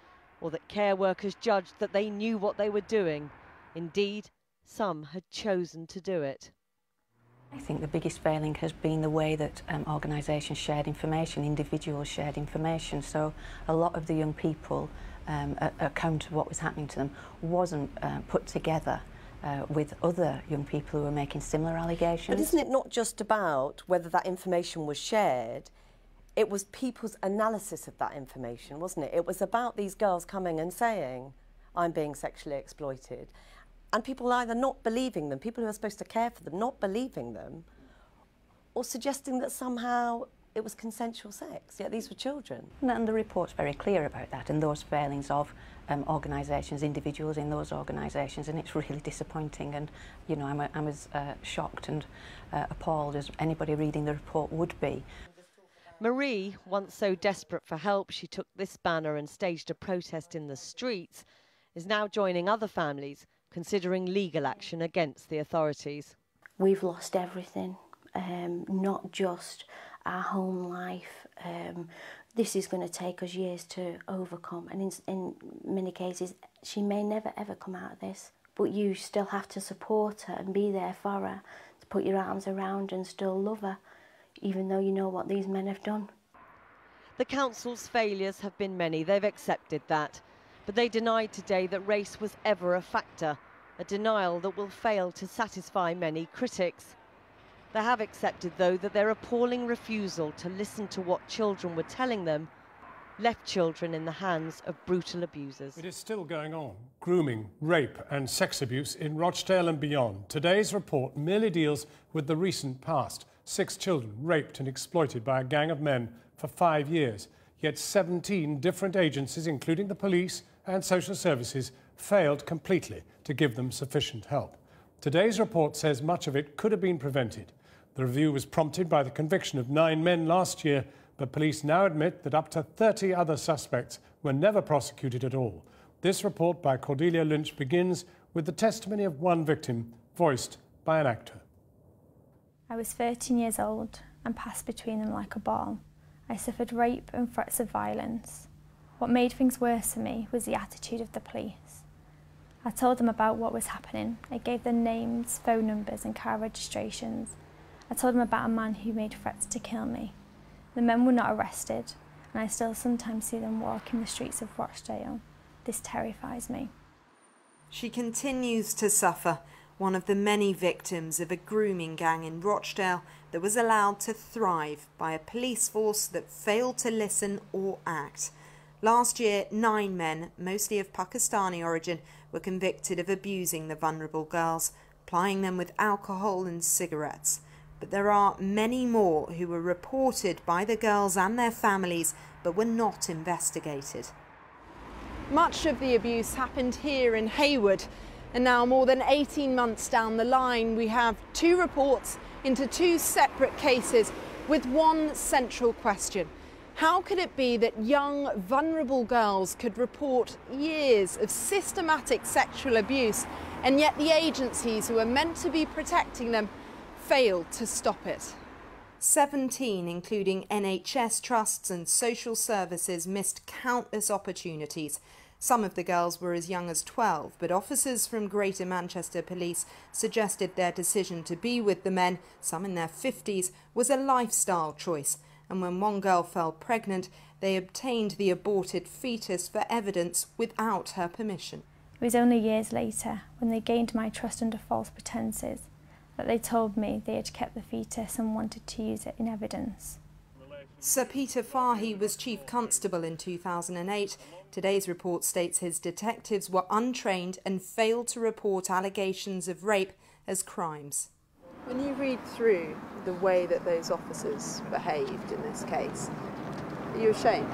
or that care workers judged that they knew what they were doing. Indeed, some had chosen to do it. I think the biggest failing has been the way that um, organisations shared information, individuals shared information. So a lot of the young people um, account of what was happening to them wasn't uh, put together uh, with other young people who were making similar allegations. But isn't it not just about whether that information was shared? It was people's analysis of that information, wasn't it? It was about these girls coming and saying, I'm being sexually exploited and people either not believing them, people who are supposed to care for them, not believing them, or suggesting that somehow it was consensual sex, yet these were children. And the report's very clear about that and those failings of um, organisations, individuals in those organisations, and it's really disappointing. And, you know, I'm, a, I'm as uh, shocked and uh, appalled as anybody reading the report would be. Marie, once so desperate for help she took this banner and staged a protest in the streets, is now joining other families considering legal action against the authorities. We've lost everything, um, not just our home life. Um, this is going to take us years to overcome, and in, in many cases, she may never ever come out of this. But you still have to support her and be there for her, to put your arms around and still love her, even though you know what these men have done. The council's failures have been many, they've accepted that but they denied today that race was ever a factor, a denial that will fail to satisfy many critics. They have accepted, though, that their appalling refusal to listen to what children were telling them left children in the hands of brutal abusers. It is still going on. Grooming, rape, and sex abuse in Rochdale and beyond. Today's report merely deals with the recent past. Six children raped and exploited by a gang of men for five years. Yet 17 different agencies, including the police and social services, failed completely to give them sufficient help. Today's report says much of it could have been prevented. The review was prompted by the conviction of nine men last year but police now admit that up to 30 other suspects were never prosecuted at all. This report by Cordelia Lynch begins with the testimony of one victim, voiced by an actor. I was 13 years old and passed between them like a ball. I suffered rape and threats of violence. What made things worse for me was the attitude of the police. I told them about what was happening. I gave them names, phone numbers and car registrations. I told them about a man who made threats to kill me. The men were not arrested, and I still sometimes see them walking the streets of Rochdale. This terrifies me. She continues to suffer, one of the many victims of a grooming gang in Rochdale that was allowed to thrive by a police force that failed to listen or act. Last year, nine men, mostly of Pakistani origin, were convicted of abusing the vulnerable girls, plying them with alcohol and cigarettes but there are many more who were reported by the girls and their families but were not investigated. Much of the abuse happened here in Heywood and now more than 18 months down the line we have two reports into two separate cases with one central question. How could it be that young, vulnerable girls could report years of systematic sexual abuse and yet the agencies who are meant to be protecting them failed to stop it. 17, including NHS trusts and social services, missed countless opportunities. Some of the girls were as young as 12, but officers from Greater Manchester Police suggested their decision to be with the men, some in their 50s, was a lifestyle choice. And when one girl fell pregnant, they obtained the aborted fetus for evidence without her permission. It was only years later, when they gained my trust under false pretences, that they told me they had kept the fetus and wanted to use it in evidence. Sir Peter Fahy was Chief Constable in 2008. Today's report states his detectives were untrained and failed to report allegations of rape as crimes. When you read through the way that those officers behaved in this case, are you ashamed?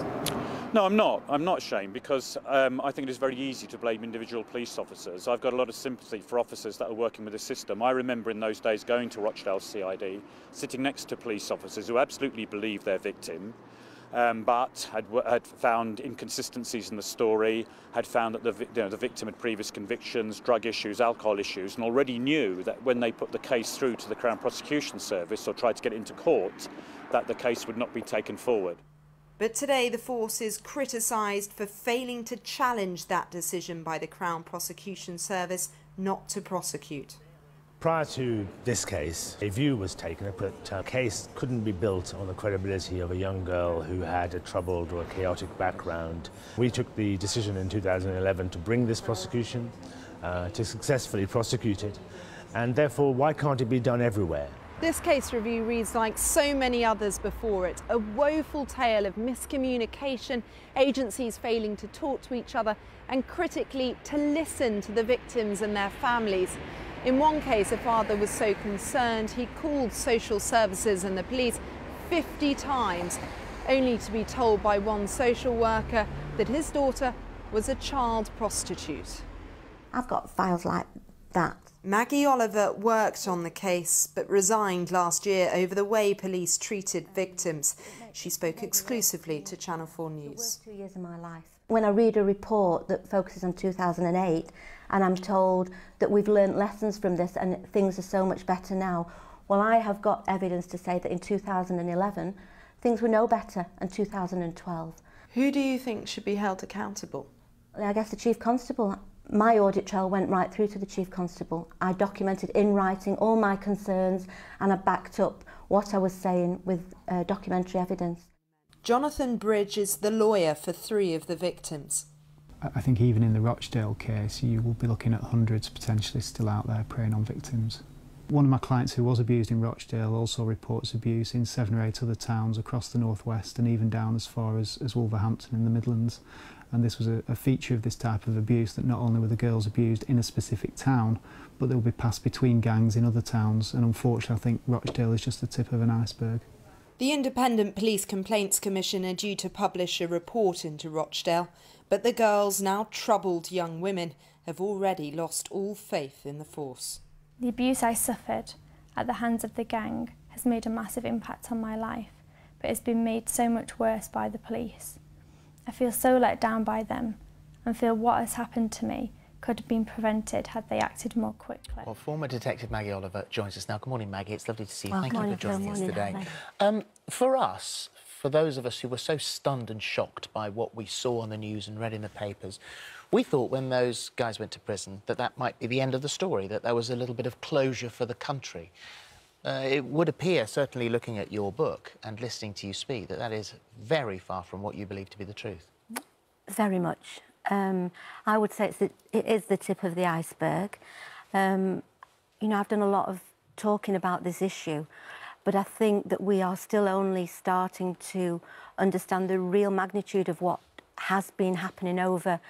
No, I'm not. I'm not ashamed because um, I think it is very easy to blame individual police officers. I've got a lot of sympathy for officers that are working with the system. I remember in those days going to Rochdale CID, sitting next to police officers who absolutely believe their victim. Um, but had, had, found inconsistencies in the story, had found that the, you know, the victim had previous convictions, drug issues, alcohol issues, and already knew that when they put the case through to the Crown Prosecution Service or tried to get it into court, that the case would not be taken forward. But today the force is criticised for failing to challenge that decision by the Crown Prosecution Service not to prosecute. Prior to this case, a view was taken that a case couldn't be built on the credibility of a young girl who had a troubled or a chaotic background. We took the decision in 2011 to bring this prosecution, uh, to successfully prosecute it, and therefore why can't it be done everywhere? This case review reads like so many others before it, a woeful tale of miscommunication, agencies failing to talk to each other and critically to listen to the victims and their families. In one case, a father was so concerned he called social services and the police 50 times, only to be told by one social worker that his daughter was a child prostitute. I've got files like that Maggie Oliver worked on the case but resigned last year over the way police treated victims. She spoke exclusively to Channel 4 News. Two years of my life. When I read a report that focuses on 2008 and I'm told that we've learned lessons from this and things are so much better now, well, I have got evidence to say that in 2011 things were no better than 2012. Who do you think should be held accountable? I guess the Chief Constable my audit trail went right through to the Chief Constable. I documented in writing all my concerns and I backed up what I was saying with uh, documentary evidence. Jonathan Bridge is the lawyer for three of the victims. I think even in the Rochdale case, you will be looking at hundreds potentially still out there preying on victims. One of my clients who was abused in Rochdale also reports abuse in seven or eight other towns across the northwest and even down as far as, as Wolverhampton in the Midlands. And this was a, a feature of this type of abuse that not only were the girls abused in a specific town, but they would be passed between gangs in other towns. And unfortunately, I think Rochdale is just the tip of an iceberg. The Independent Police Complaints Commission are due to publish a report into Rochdale, but the girls, now troubled young women, have already lost all faith in the force. The abuse I suffered at the hands of the gang has made a massive impact on my life, but has been made so much worse by the police. I feel so let down by them and feel what has happened to me could have been prevented had they acted more quickly. Well, former Detective Maggie Oliver joins us now. Good morning, Maggie. It's lovely to see you. Well, Thank you for joining us today. Um, for us, for those of us who were so stunned and shocked by what we saw on the news and read in the papers, we thought when those guys went to prison that that might be the end of the story, that there was a little bit of closure for the country. Uh, it would appear, certainly looking at your book and listening to you speak, that that is very far from what you believe to be the truth. Very much. Um, I would say it's the, it is the tip of the iceberg. Um, you know, I've done a lot of talking about this issue, but I think that we are still only starting to understand the real magnitude of what has been happening over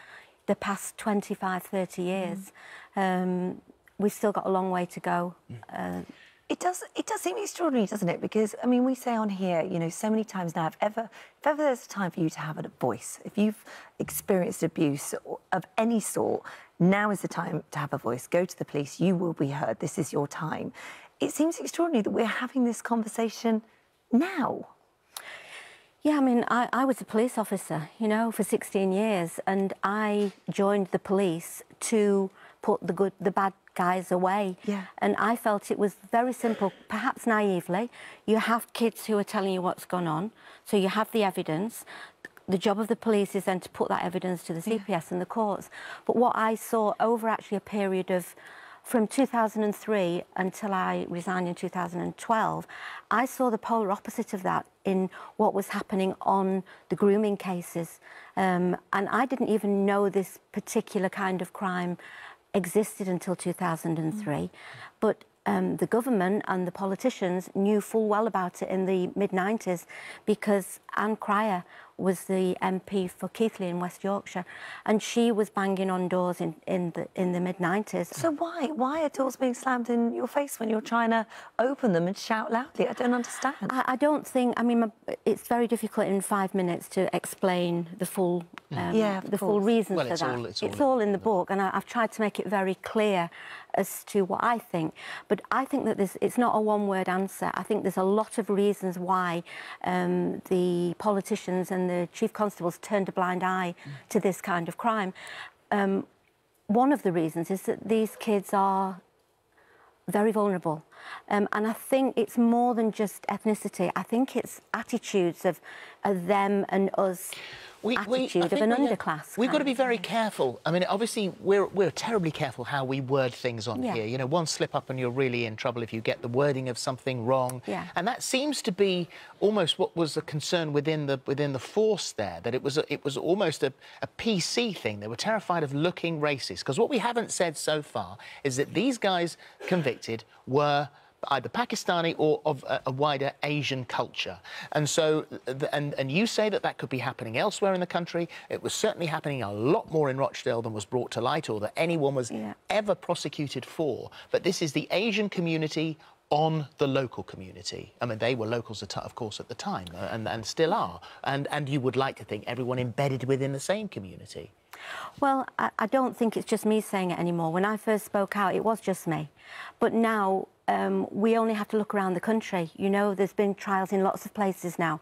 the past 25, 30 years. Um, we've still got a long way to go. Uh, It does. It does seem extraordinary, doesn't it? Because I mean, we say on here, you know, so many times now, if ever, if ever there's a time for you to have a voice, if you've experienced abuse of any sort, now is the time to have a voice. Go to the police. You will be heard. This is your time. It seems extraordinary that we're having this conversation now. Yeah, I mean, I, I was a police officer, you know, for 16 years, and I joined the police to put the good, the bad guys away. Yeah. And I felt it was very simple, perhaps naively. You have kids who are telling you what's gone on, so you have the evidence. The job of the police is then to put that evidence to the CPS and the courts. But what I saw over actually a period of from 2003 until I resigned in 2012, I saw the polar opposite of that in what was happening on the grooming cases. Um, and I didn't even know this particular kind of crime existed until 2003. But um, the government and the politicians knew full well about it in the mid 90s because Ann Cryer was the MP for Keighley in West Yorkshire, and she was banging on doors in, in the in the mid 90s. So why why are doors being slammed in your face when you're trying to open them and shout loudly? I don't understand. I, I don't think. I mean, my- it's very difficult in five minutes to explain the full, um, Yeah, of the full course. reasons Well, for it's that. all- it's all in the book, and I, I've tried to make it very clear as to what I think. But I think that this it's not a one-word answer. I think there's a lot of reasons why um, the politicians and the chief constables turned a blind eye to this kind of crime. Um, one of the reasons is that these kids are very vulnerable. Um, and I think it's more than just ethnicity. I think it's attitudes of, of them and us, attitude of an uh, underclass. We've got to be very careful. I mean, obviously, we're, we're terribly careful how we word things on Yeah. here. You know, one slip up and you're really in trouble if you get the wording of something wrong. Yeah. And that seems to be almost what was a concern within the within the force there. That it was a, it was almost a, a PC thing. They were terrified of looking racist because what we haven't said so far is that these guys convicted were either Pakistani or of a, a wider Asian culture. And so, and, and you say that that could be happening elsewhere in the country. It was certainly happening a lot more in Rochdale than was brought to light or that anyone was ever prosecuted for. But this is the Asian community on the local community. I mean, they were locals, of course, at the time, uh, and, and still are. And, and you would like to think everyone embedded within the same community. Well, I, I don't think it's just me saying it anymore. When I first spoke out, it was just me. But now um, we only have to look around the country. You know, there's been trials in lots of places now.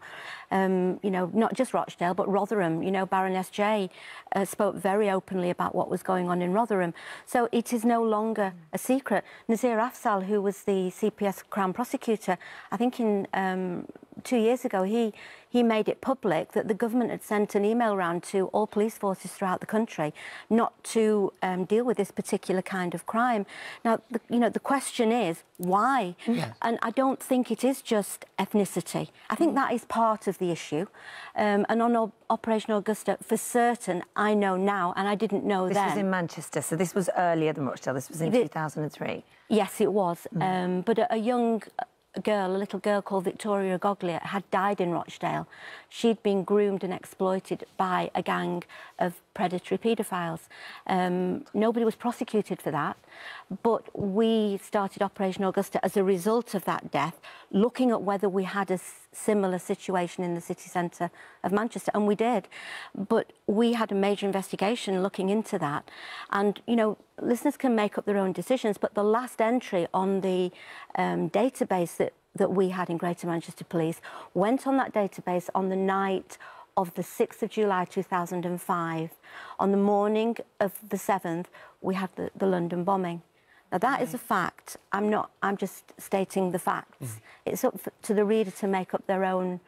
Um, you know, not just Rochdale, but Rotherham. You know, Baroness J uh, spoke very openly about what was going on in Rotherham. So it is no longer a secret. Nazir Afzal, who was the CPS Crown Prosecutor, I think in um, two years ago, he he made it public that the government had sent an email round to all police forces throughout the country not to um, deal with this particular kind of crime. Now, the, you know, the question is why? Yeah. And I don't think it is just ethnicity. I think that is part of the issue. Um, and on Operation Augusta, for certain, I know now, and I didn't know this then. This was in Manchester, so this was earlier than Rochdale. This was in the, 2003. Yes, it was. Mm. Um, but a, a young girl, a little girl called Victoria Agoglia, had died in Rochdale. She'd been groomed and exploited by a gang of predatory paedophiles. Um, nobody was prosecuted for that, but we started Operation Augusta as a result of that death, looking at whether we had a similar situation in the city centre of Manchester, and we did. But we had a major investigation looking into that. And, you know, listeners can make up their own decisions, but the last entry on the um, database that, that we had in Greater Manchester Police went on that database on the night of the 6th of July 2005. On the morning of the 7th, we had the, the London bombing. Now, that is a fact. I'm not, I'm just stating the facts. Mm. It's up to the reader to make up their own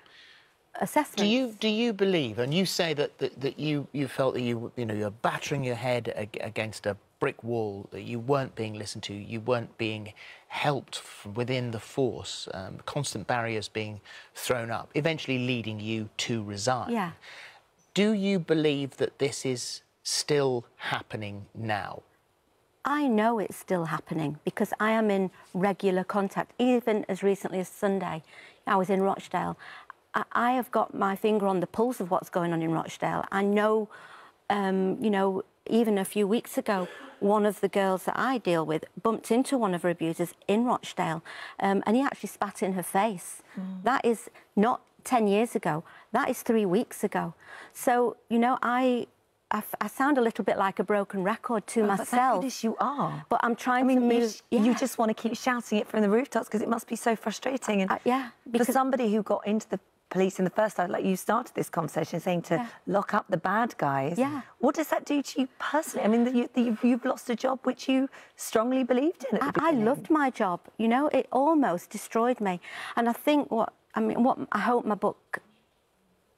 assessment. Do you do you believe, and you say that, that, that you, you felt that you you know you're battering your head against a brick wall, that you weren't being listened to, you weren't being helped from within the force, um, constant barriers being thrown up, eventually leading you to resign. Yeah. Do you believe that this is still happening now? I know it's still happening because I am in regular contact, even as recently as Sunday. I was in Rochdale. I, I have got my finger on the pulse of what's going on in Rochdale. I know, um, you know, even a few weeks ago, one of the girls that I deal with bumped into one of her abusers in Rochdale um, and he actually spat in her face. Mm. That is not 10 years ago, that is three weeks ago. So, you know, I I, I sound a little bit like a broken record to oh, myself. But you are. But I'm trying I mean, to move. You, yeah. you just want to keep shouting it from the rooftops because it must be so frustrating. And uh, yeah, because somebody who got into the police in the first time, like you started this conversation saying to yeah. lock up the bad guys. Yeah. What does that do to you personally? I mean, you, you, you've lost a job which you strongly believed in. I, I loved my job. You know, it almost destroyed me. And I think what I mean, what I hope my book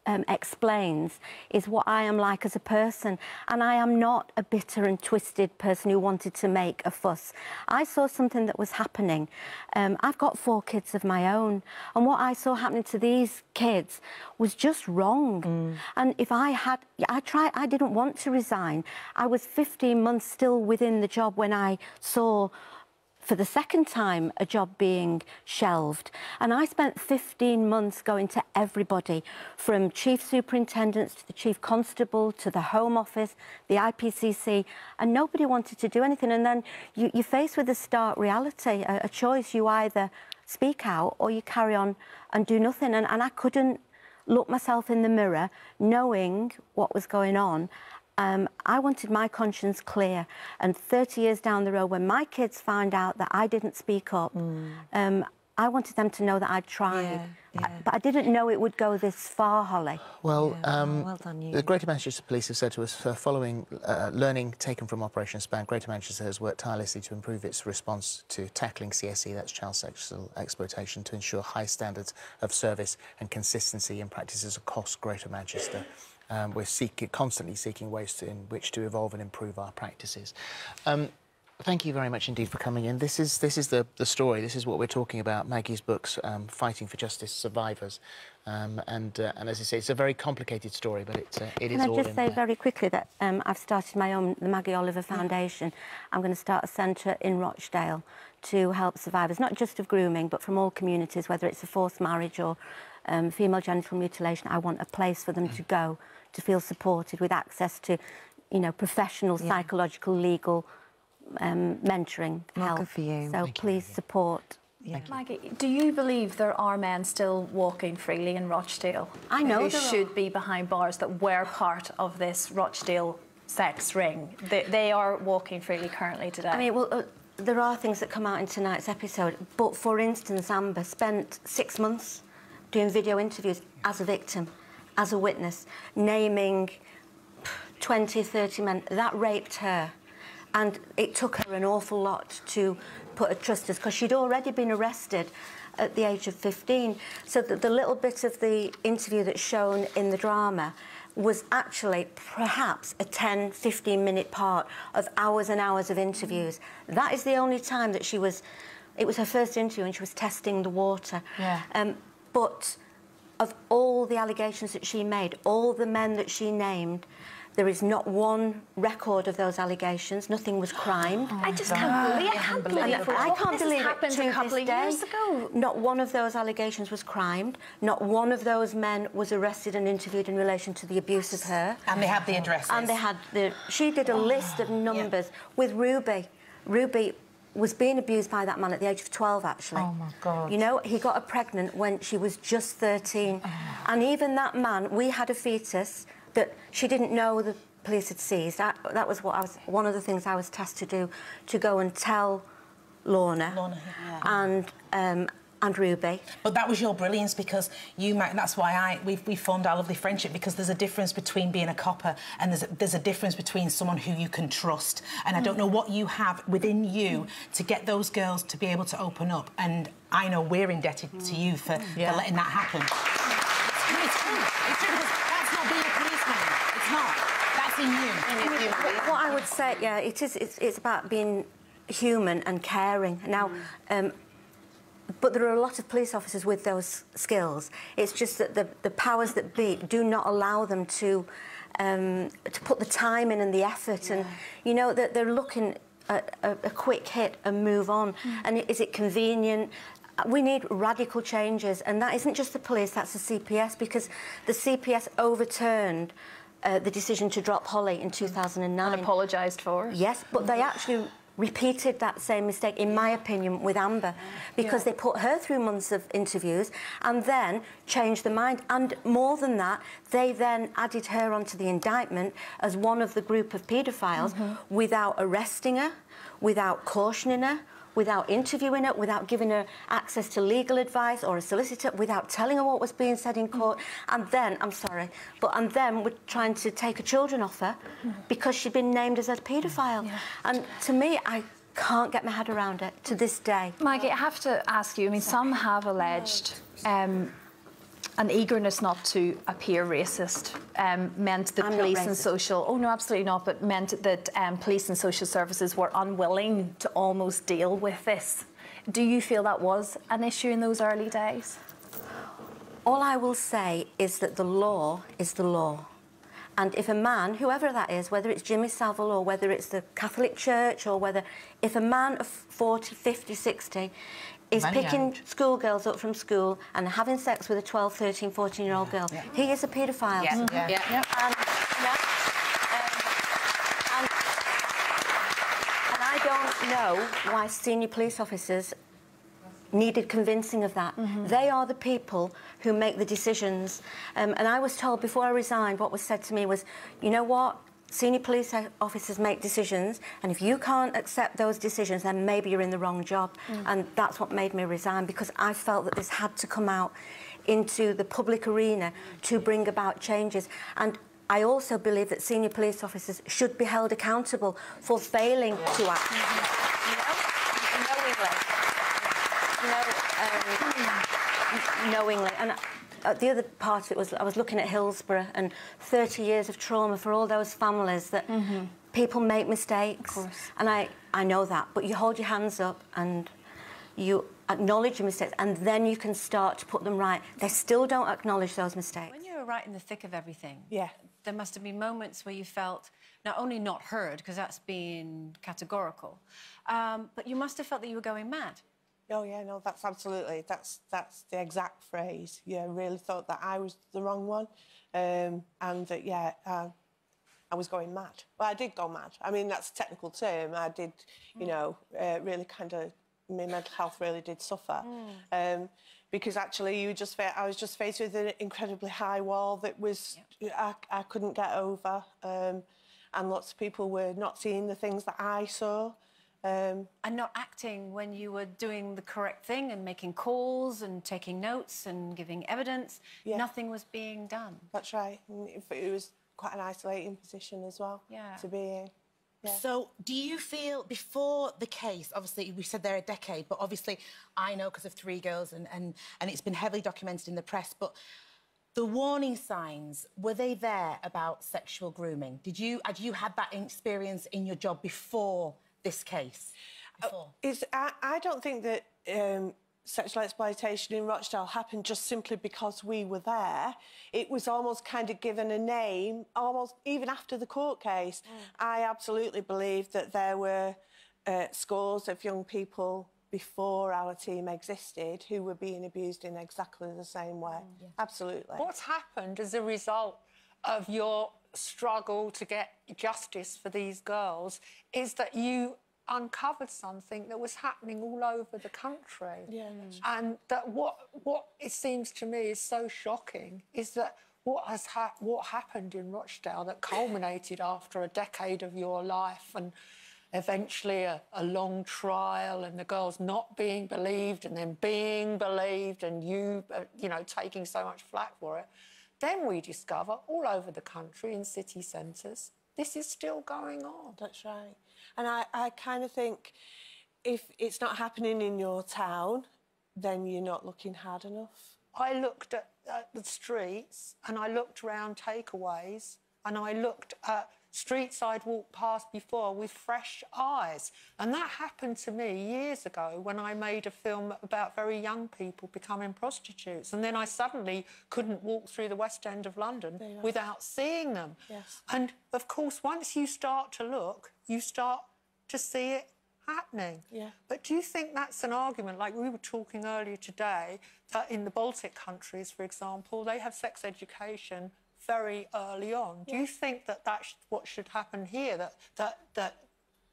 um, explains is what I am like as a person. And I am not a bitter and twisted person who wanted to make a fuss. I saw something that was happening. Um, I've got four kids of my own. And what I saw happening to these kids was just wrong. Mm. And if I had, I tried, I didn't want to resign. I was 15 months still within the job when I saw for the second time a job being shelved. And I spent 15 months going to everybody, from chief superintendents to the chief constable to the Home Office, the IPCC, and nobody wanted to do anything. And then you, you're faced with a stark reality, a, a choice. You either speak out or you carry on and do nothing. And, and I couldn't look myself in the mirror knowing what was going on um, I wanted my conscience clear. And 30 years down the road, when my kids found out that I didn't speak up, mm. um, I wanted them to know that I'd tried. Yeah, yeah. I, but I didn't know it would go this far, Holly. Well, yeah. um, well done, you. the Greater Manchester Police have said to us, uh, following uh, learning taken from Operation Span, Greater Manchester has worked tirelessly to improve its response to tackling CSE, that's child sexual exploitation, to ensure high standards of service and consistency in practices across Greater Manchester. Um, we're seeking, constantly seeking ways to, in which to evolve and improve our practices. Um, thank you very much indeed for coming in. This is this is the the story. This is what we're talking about. Maggie's books, um, fighting for justice, survivors, um, and uh, and as I say, it's a very complicated story, but it uh, it Can is I all just say there. very quickly that um, I've started my own the Maggie Oliver Foundation. I'm going to start a centre in Rochdale to help survivors, not just of grooming, but from all communities, whether it's a forced marriage or um, female genital mutilation. I want a place for them to go to feel supported with access to, you know, professional, yeah. psychological, legal um, mentoring Welcome help. for you. So Thank please you. support. Yeah. Maggie, do you believe there are men still walking freely in Rochdale? I know who there should are. be behind bars that were part of this Rochdale sex ring. They, they are walking freely currently today. I mean, well, uh, there are things that come out in tonight's episode, but for instance, Amber spent six months doing video interviews as a victim as a witness, naming 20, 30 men that raped her. And it took her an awful lot to put a trust in us because she'd already been arrested at the age of 15. So the, the little bit of the interview that's shown in the drama was actually perhaps a 10, 15 minute part of hours and hours of interviews. That is the only time that she was, it was her first interview and she was testing the water. Yeah. Um, but of all the allegations that she made, all the men that she named, there is not one record of those allegations. Nothing was crimed. I just can't believe- it. I can't believe And it. I can't This has believe it happened to a couple this of day. years ago. Not one of those allegations was crimed. Not one of those men was arrested and interviewed in relation to the abuse of her. And they had the addresses. And they had the. She did a list of numbers with Ruby. Ruby was being abused by that man at the age of 12, actually. Oh, my God. You know, he got her pregnant when she was just 13. And even that man, we had a fetus that she didn't know the police had seized. That, that was what I was, one of the things I was tasked to do, to go and tell Lorna, Lorna yeah. and, um, and Ruby. But that was your brilliance because you might. That's why I we we formed our lovely friendship because there's a difference between being a copper and there's a, there's a difference between someone who you can trust. And I don't know what you have within you to get those girls to be able to open up. And I know we're indebted to you for, Yeah. for letting that happen. It's true. It's true because that's not being a policeman. It's not. That's in you. What- What I would say, yeah, it is. It's, it's about being human and caring. Now, um, but there are a lot of police officers with those skills. It's just that the, the powers that be do not allow them to um, to put the time in and the effort, and you know that they're looking at a, a quick hit and move on. And is it convenient? We need radical changes, and that isn't just the police, that's the CPS, because the CPS overturned uh, the decision to drop Holly in 2009. And apologised for Yes, but they actually repeated that same mistake, in my opinion, with Amber, because they put her through months of interviews and then changed the mind. And more than that, they then added her onto the indictment as one of the group of paedophiles mm-hmm. without arresting her, without cautioning her, without interviewing her, without giving her access to legal advice or a solicitor, without telling her what was being said in court. And then, I'm sorry, but and then we're trying to take her children off her because she'd been named as a paedophile. And to me, I can't get my head around it to this day. Maggie, I have to ask you. I mean, some have alleged um, an eagerness not to appear racist um, meant that I'm police and social. Oh no, absolutely not. But meant that um, police and social services were unwilling to almost deal with this. Do you feel that was an issue in those early days? All I will say is that the law is the law. And if a man, whoever that is, whether it's Jimmy Savile or whether it's the Catholic Church or whether, if a man of 40, 50, 60 is picking schoolgirls up from school and having sex with a 12, 13, 14 year old girl, he is a paedophile. Yeah, yeah. Yeah. And, yeah, um, and, and I don't know why senior police officers needed convincing of that. Mm-hmm. They are the people who make the decisions. Um, and I was told before I resigned, what was said to me was, you know what? Senior police officers make decisions, and if you can't accept those decisions, then maybe you're in the wrong job. Mm. And that's what made me resign because I felt that this had to come out into the public arena to bring about changes. And I also believe that senior police officers should be held accountable for failing to act. Mm-hmm. You know, knowingly you know, um, knowingly. And uh, the other part of it was I was looking at Hillsborough and 30 years of trauma for all those families that people make mistakes. And I, I know that. But you hold your hands up and you acknowledge your mistakes and then you can start to put them right. They still don't acknowledge those mistakes. When you were right in the thick of everything, yeah, there must have been moments where you felt not only not heard, because that's being categorical, um, but you must have felt that you were going mad. Oh yeah, no, that's absolutely that's that's the exact phrase. Yeah, really thought that I was the wrong one, um, and that yeah, uh, I was going mad. Well, I did go mad. I mean, that's a technical term. I did, you know, uh, really kind of my mental health really did suffer. Um, because actually, you just fa- I was just faced with an incredibly high wall that was I, I couldn't get over, um, and lots of people were not seeing the things that I saw. Um, and not acting when you were doing the correct thing and making calls and taking notes and giving evidence. Yeah. Nothing was being done. That's right. It, it was quite an isolating position as well Yeah. to be in. So, do you feel before the case? Obviously, we said they're a decade, but obviously, I know because of three girls, and, and and it's been heavily documented in the press. But the warning signs were they there about sexual grooming? Did you had you had that experience in your job before this case? Before? It's, I, I don't think that um, sexual exploitation in Rochdale happened just simply because we were there. It was almost kind of given a name, almost even after the court case. I absolutely believe that there were uh, scores of young people before our team existed who were being abused in exactly the same way. Absolutely. What's happened as a result of your struggle to get justice for these girls is that you uncovered something that was happening all over the country. Yeah. And that what what it seems to me is so shocking is that what has ha- what happened in Rochdale that culminated after a decade of your life and eventually a, a long trial and the girls not being believed and then being believed and you uh, you know taking so much flack for it then we discover all over the country in city centres this is still going on That's right. And I, I kind of think if it's not happening in your town, then you're not looking hard enough. I looked at, at the streets and I looked around takeaways and I looked at streets I'd walked past before with fresh eyes. And that happened to me years ago when I made a film about very young people becoming prostitutes. And then I suddenly couldn't walk through the West End of London without seeing them. Yes. And of course, once you start to look, you start to see it happening. Yeah. But do you think that's an argument, like we were talking earlier today, that in the Baltic countries, for example, they have sex education very early on? Do you think that that's what should happen here, that, that, that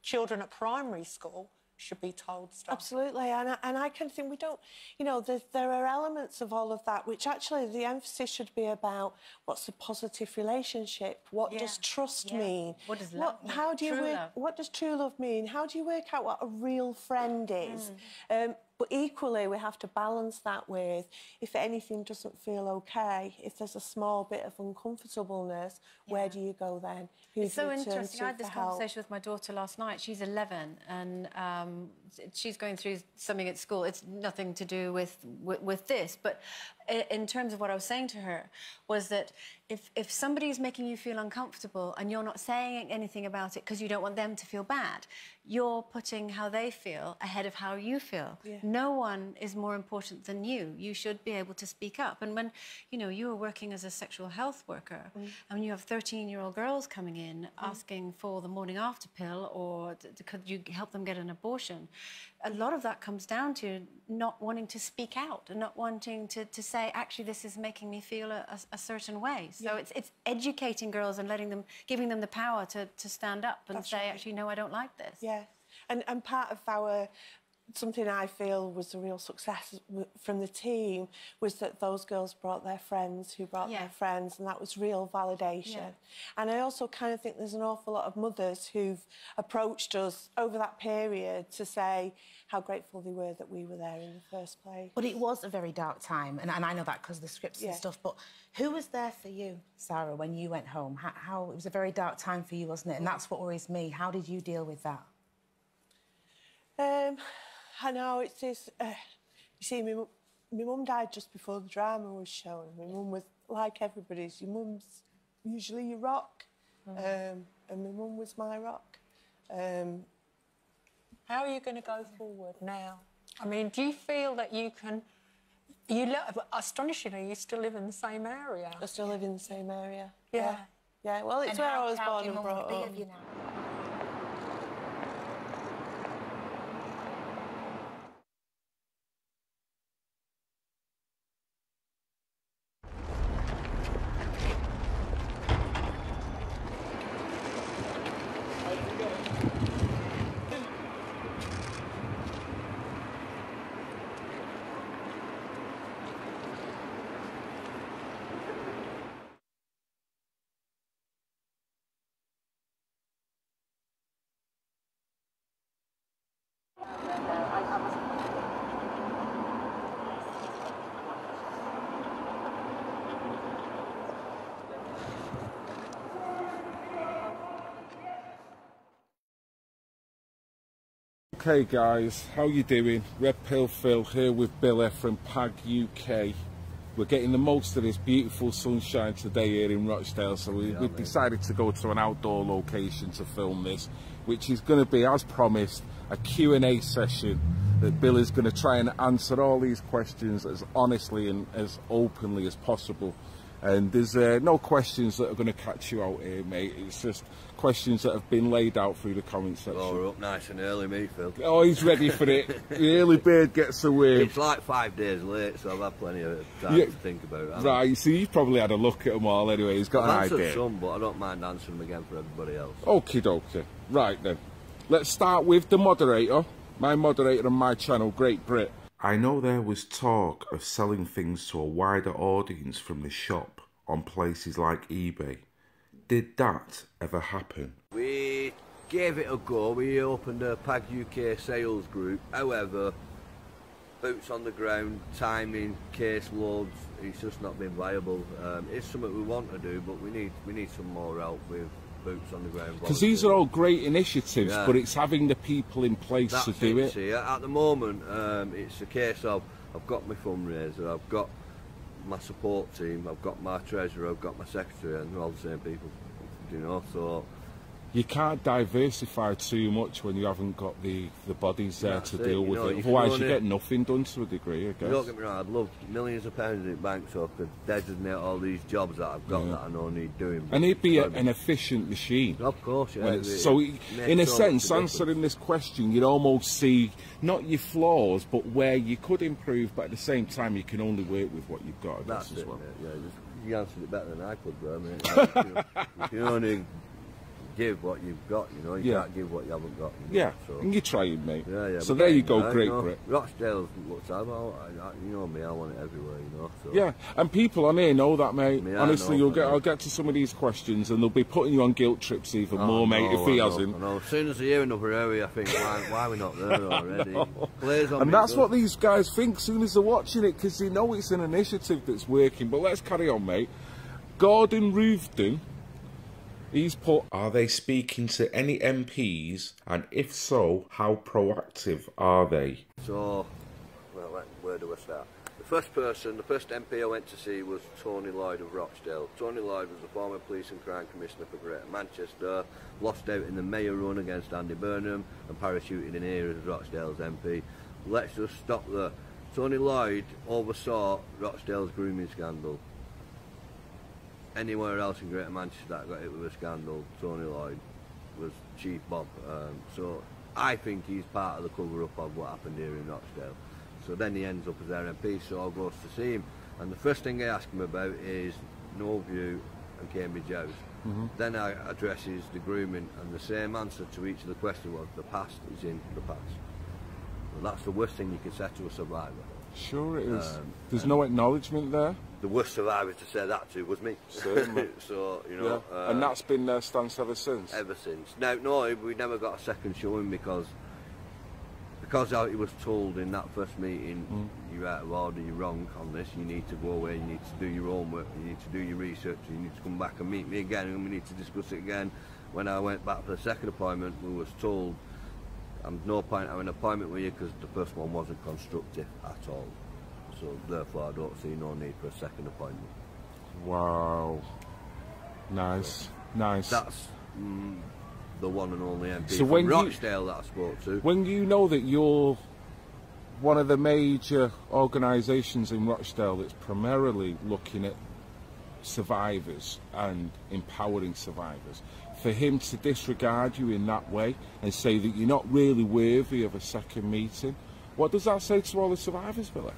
children at primary school should be told stuff? Absolutely, and I, and I kind of think we don't, you know, there, there are elements of all of that which actually the emphasis should be about what's a positive relationship, what Yeah, does trust yeah. mean, What does love mean? how do you True work, love. what does true love mean, how do you work out what a real friend is, um, but equally we have to balance that with if anything doesn't feel okay, if there's a small bit of uncomfortableness, where do you go then? Who It's so interesting. I had this for help? conversation with my daughter last night. She's 11 and um, she's going through something at school. It's nothing to do with, with, with this, but in terms of what I was saying to her was that if, if somebody's making you feel uncomfortable and you're not saying anything about it because you don't want them to feel bad, you're putting how they feel ahead of how you feel. Yeah. No one is more important than you. You should be able to speak up. And when, you know, you were working as a sexual health worker Mm. and you have 13-year-old girls coming in asking for the morning after pill or could you help them get an abortion, a lot of that comes down to not wanting to speak out and not wanting to, to say, actually, this is making me feel a, a- a certain way. So Yeah. it's, it's educating girls and letting them, giving them the power to, to stand up and That's say, right. actually, no, I don't like this. Yeah, and and part of our something I feel was a real success from the team was that those girls brought their friends who brought Yeah. their friends, and that was real validation. Yeah. And I also kind of think there's an awful lot of mothers who've approached us over that period to say how grateful they were that we were there in the first place. But it was a very dark time, and, and I know that because of the scripts Yeah. and stuff. But who was there for you, Sarah, when you went home? How, how it was a very dark time for you, wasn't it? And that's what worries me. How did you deal with that? Um, I know it's this. Uh, you see, my, my mum died just before the drama was shown. My mum was like everybody's. Your mum's usually your rock, um, and my mum was my rock. Um, How are you going to go forward now? I mean, do you feel that you can? You live, astonishingly, you still live in the same area. I still live in the same area. Yeah. Yeah, well, it's And where how I was born and brought up. Okay guys, how you doing? Red Pill Phil here with Billy from PAG UK. We're getting the most of this beautiful sunshine today here in Rochdale, so we, Yeah, we've mate. decided to go to an outdoor location to film this, which is going to be, as promised, a Q&A session that Bill is going to try and answer all these questions as honestly and as openly as possible. And there's uh, no questions that are going to catch you out here, mate. It's just questions that have been laid out through the comment section. Oh, we're up nice and early, me, Phil. Oh, he's ready for it. the early bird gets away. It's like five days late, so I've had plenty of time Yeah. to think about it. Right, so you've probably had a look at them all anyway. He's got I've an idea. some, but I don't mind answering them again for everybody else. Okie dokie. Right then. Let's start with the moderator. My moderator on my channel, Great Brit. I know there was talk of selling things to a wider audience from the shop on places like eBay. Did that ever happen? We gave it a go. We opened a PAG UK sales group. However, boots on the ground, timing, case loads, it's just not been viable. Um, it's something we want to do, but we need we need some more help with boots on the ground. Because these are all great initiatives, Yeah. but it's having the people in place That's to do it. See, at the moment, um, it's a case of I've got my fundraiser, I've got my support team, I've got my treasurer, I've got my secretary, and they're all the same people. You know, so You can't diversify too much when you haven't got the, the bodies there That's to it, deal with know, it. you Otherwise, you get nothing done to a degree, I guess. don't get me wrong, I'd love millions of pounds in the bank so I could designate all these jobs that I've got Yeah. that I know need doing. And it'd be a, an efficient machine. Of course, yeah. It- it so, makes in a so sense, answering this question, you'd almost see not your flaws, but where you could improve, but at the same time, you can only work with what you've got, I That's as it, well. yeah, just- you answered it better than I could, bro. I mean, you, know, you can only give what you've got, you know. You Yeah. can't give what you haven't got. You know, Yeah, so. and you're trying, mate. Yeah, yeah. So there you go, great you know. Brit. Rochdale's looks like, well, I, I, you know me, I want it everywhere, you know. So. Yeah, and people on here know that, mate. I Honestly, know, you'll get. I'll get to some of these questions, and they'll be putting you on guilt trips even Oh, more, mate. no, if he hasn't. As soon as they hear another area, I think, why, why are we not there already? On And that's does. what these guys think soon as they're watching it because they know it's an initiative that's working. But let's carry on, mate. Gordon Roofton, Are they speaking to any MPs? And if so, how proactive are they? So, well, where- where do I start? The first person, the first MP I went to see was Tony Lloyd of Rochdale. Tony Lloyd was the former police and crime commissioner for Greater Manchester, lost out in the mayor run against Andy Burnham and parachuted in here as Rochdale's MP. Let's just stop there. Tony Lloyd oversaw Rochdale's grooming scandal. Anywhere else in Greater Manchester that got hit with a scandal, Tony Lloyd was Chief Bob. Um, so I think he's part of the cover up of what happened here in Rochdale. So then he ends up as their MP, so I goes to see him. And the first thing I ask him about is Knowl View and Cambridge House. Mhm. Then I addresses the grooming, and the same answer to each of the questions was the past is in the past. Well, that's the worst thing you can say to a survivor. Sure, it is. Um, There's no acknowledgement there. The worst survivor to say that to was me. Certainly. so, you know. Yeah. uh, and that's been their stance ever since. ever since. No, no, we never got a second showing because because how it was told in that first meeting, Mm. you're out of order, you're wrong on this. You need to go away. You need to do your homework. You need to do your research. You need to come back and meet me again, and we need to discuss it again. When I went back for the second appointment, we was told, "I'm no point having an appointment with you because the first one wasn't constructive at all." So therefore, I don't see no need for a second appointment. Wow. Nice. Nice. That's mm, the one and only MP So when you- Rochdale that I spoke to. When you know that you're one of the major organisations in Rochdale that's primarily looking at survivors and empowering survivors, for him to disregard you in that way and say that you're not really worthy of a second meeting, what does that say to all the survivors, Billy?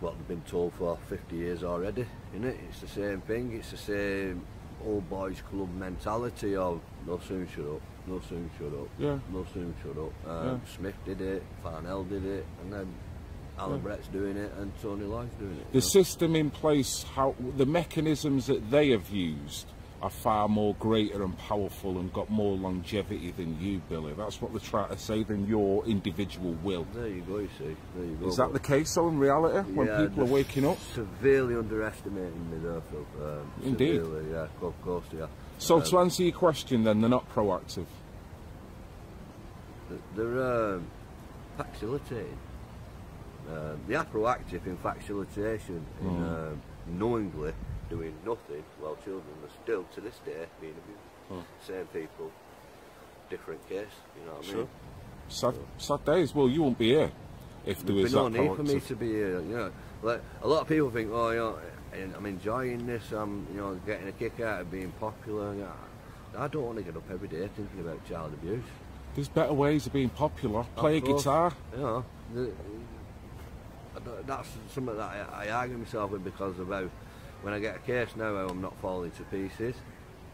what they've been told for 50 years already, isn't it? It's the same thing, it's the same old boys club mentality of no soon shut up, no soon shut up, Yeah. no soon shut up. Um, Yeah. Smith did it, Farnell did it, and then Allen Yeah. Brett's doing it, and Tony Lloyd's doing it. The know. system in place, how the mechanisms that they have used are far more greater and powerful and got more longevity than you, Billy. That's what they're trying to say than your individual will. There you go, you see. There you go. Is that the case, though, in reality, when people are waking up? Severely underestimating me there, Phil. Um, Indeed. Severely, yeah, of course, yeah. So, Um, to answer your question, then, they're not proactive. They're, um, facilitating. Um, they are proactive in facilitation, in Mm. um, knowingly doing nothing while children are still to this day being abused. Hmm. Same people, different case, you know what I Sure. mean? Sad, sad days. Well, you won't be here if there There'd was no that need for me to be here. You know, like a lot of people think, oh, you know, I'm enjoying this. I'm, you know, getting a kick out of being popular. Yeah, I don't want to get up every day thinking about child abuse. There's better ways of being popular. Play a guitar. You know, the, I that's something that I, I argue myself with because of how when I get a case now, I'm not falling to pieces.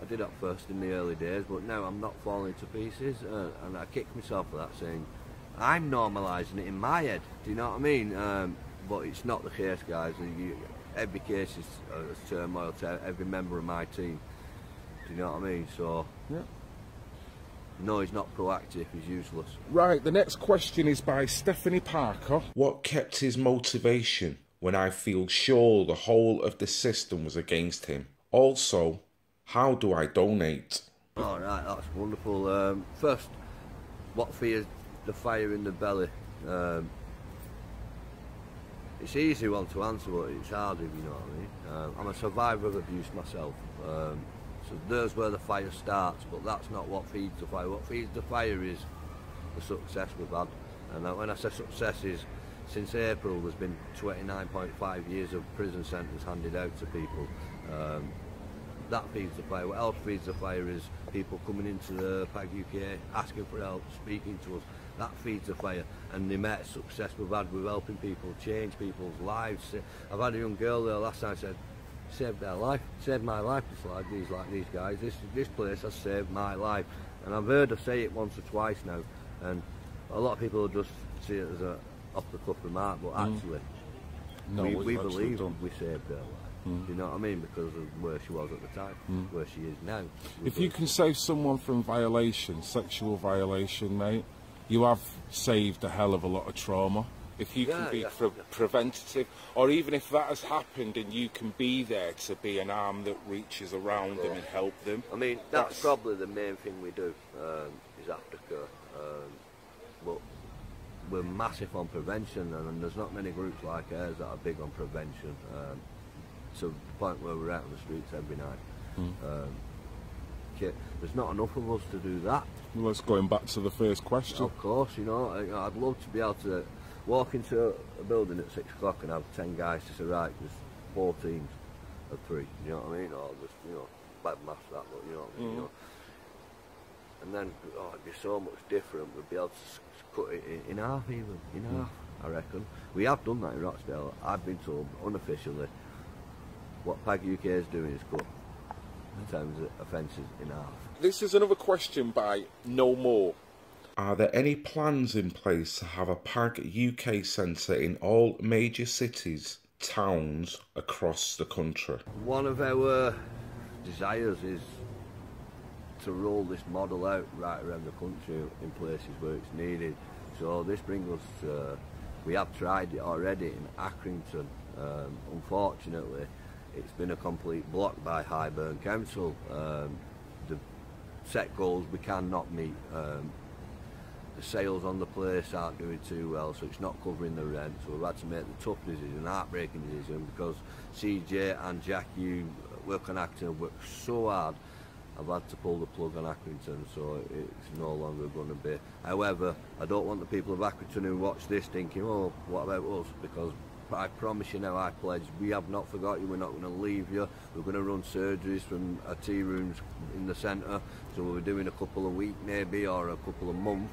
I did that first in the early days, but now I'm not falling to pieces, uh, and I kick myself for that, saying I'm normalising it in my head. Do you know what I mean? Um, but it's not the case, guys. You, every case is a turmoil to every member of my team. Do you know what I mean? So, yeah. no, he's not proactive. He's useless. Right, the next question is by Stephanie Parker. What kept his motivation when I feel sure the whole of the system was against him? Also, how do I donate? All right, that's wonderful. Um, first, what fears the fire in the belly? Um, it's easy one to answer, but it's hard if you know what I mean. Um, I'm a survivor of abuse myself, um, so there's where the fire starts. But that's not what feeds the fire. What feeds the fire is the success we've had. And when I say success is, since April, there's been 29.5 years of prison sentence handed out to people. Um, that feeds the fire. What else feeds the fire is people coming into the PAG UK asking for help, speaking to us. That feeds the fire. And the amount of success we've had with helping people, change people's lives. I've had a young girl there last night said, saved their life, saved my life. It's like these, like these guys. This this place has saved my life. And I've heard her say it once or twice now. And a lot of people just see it as a off the cuff remark, but Mm. actually, No, we, we believe done. we saved her life. Mm. Do you know what I mean? Because of where she was at the time, Mm. where she is now. If you can save someone from violation, sexual violation, mate, you have saved a hell of a lot of trauma. If you Yeah, can be yeah. pre- preventative, or even if that has happened and you can be there to be an arm that reaches around them and help them. I mean, that's, probably the main thing we do um, is aftercare. Um, we're massive on prevention, and there's not many groups like ours that are big on prevention. Um, to the point where we're out on the streets every night. Mm. Um, there's not enough of us to do that. Well, let's going back to the first question. Of course, you know, I'd love to be able to walk into a building at six o'clock and have ten guys to say, right, there's four teams of three, you know what I mean? Or just, you know, bad maths that, but you know what I mean? You Mhm. know? And then, oh, it'd be so much different. We'd be able to s- s- cut it in, in half even, in Mm. half, I reckon. We have done that in Rochdale. I've been told unofficially what PAG UK is doing is cut in terms of offences in half. This is another question by No More. Are there any plans in place to have a PAG UK centre in all major cities, towns across the country? One of our desires is to roll this model out right around the country in places where it's needed. So this brings us, uh, we have tried it already in Accrington. Um, unfortunately, it's been a complete block by Hyndburn Council. Um, the set goals we cannot meet. Um, the sales on the place aren't doing too well, so it's not covering the rent. So we've had to make the tough decision, heartbreaking decision, because CJ and Jack, you work on Acton, have worked so hard. I've had to pull the plug on Accrington, so it's no longer going to be. However, I don't want the people of Accrington who watch this thinking, oh, what about us? Because I promise you now, I pledge, we have not forgot you, we're not going to leave you. We're going to run surgeries from our tea rooms in the centre, so we're doing a couple of weeks maybe, or a couple of months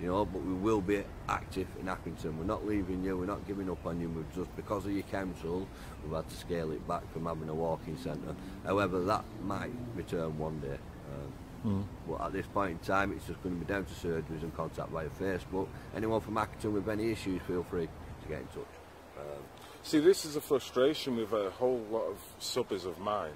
you know, but we will be active in Accrington. We're not leaving you, we're not giving up on you, we're just because of your council, we've had to scale it back from having a walking centre. However, that might return one day. Um, Mm. But at this point in time, it's just going to be down to surgeries and contact via Facebook. Anyone from Accrington with any issues, feel free to get in touch. Um, See, this is a frustration with a whole lot of subbers of mine.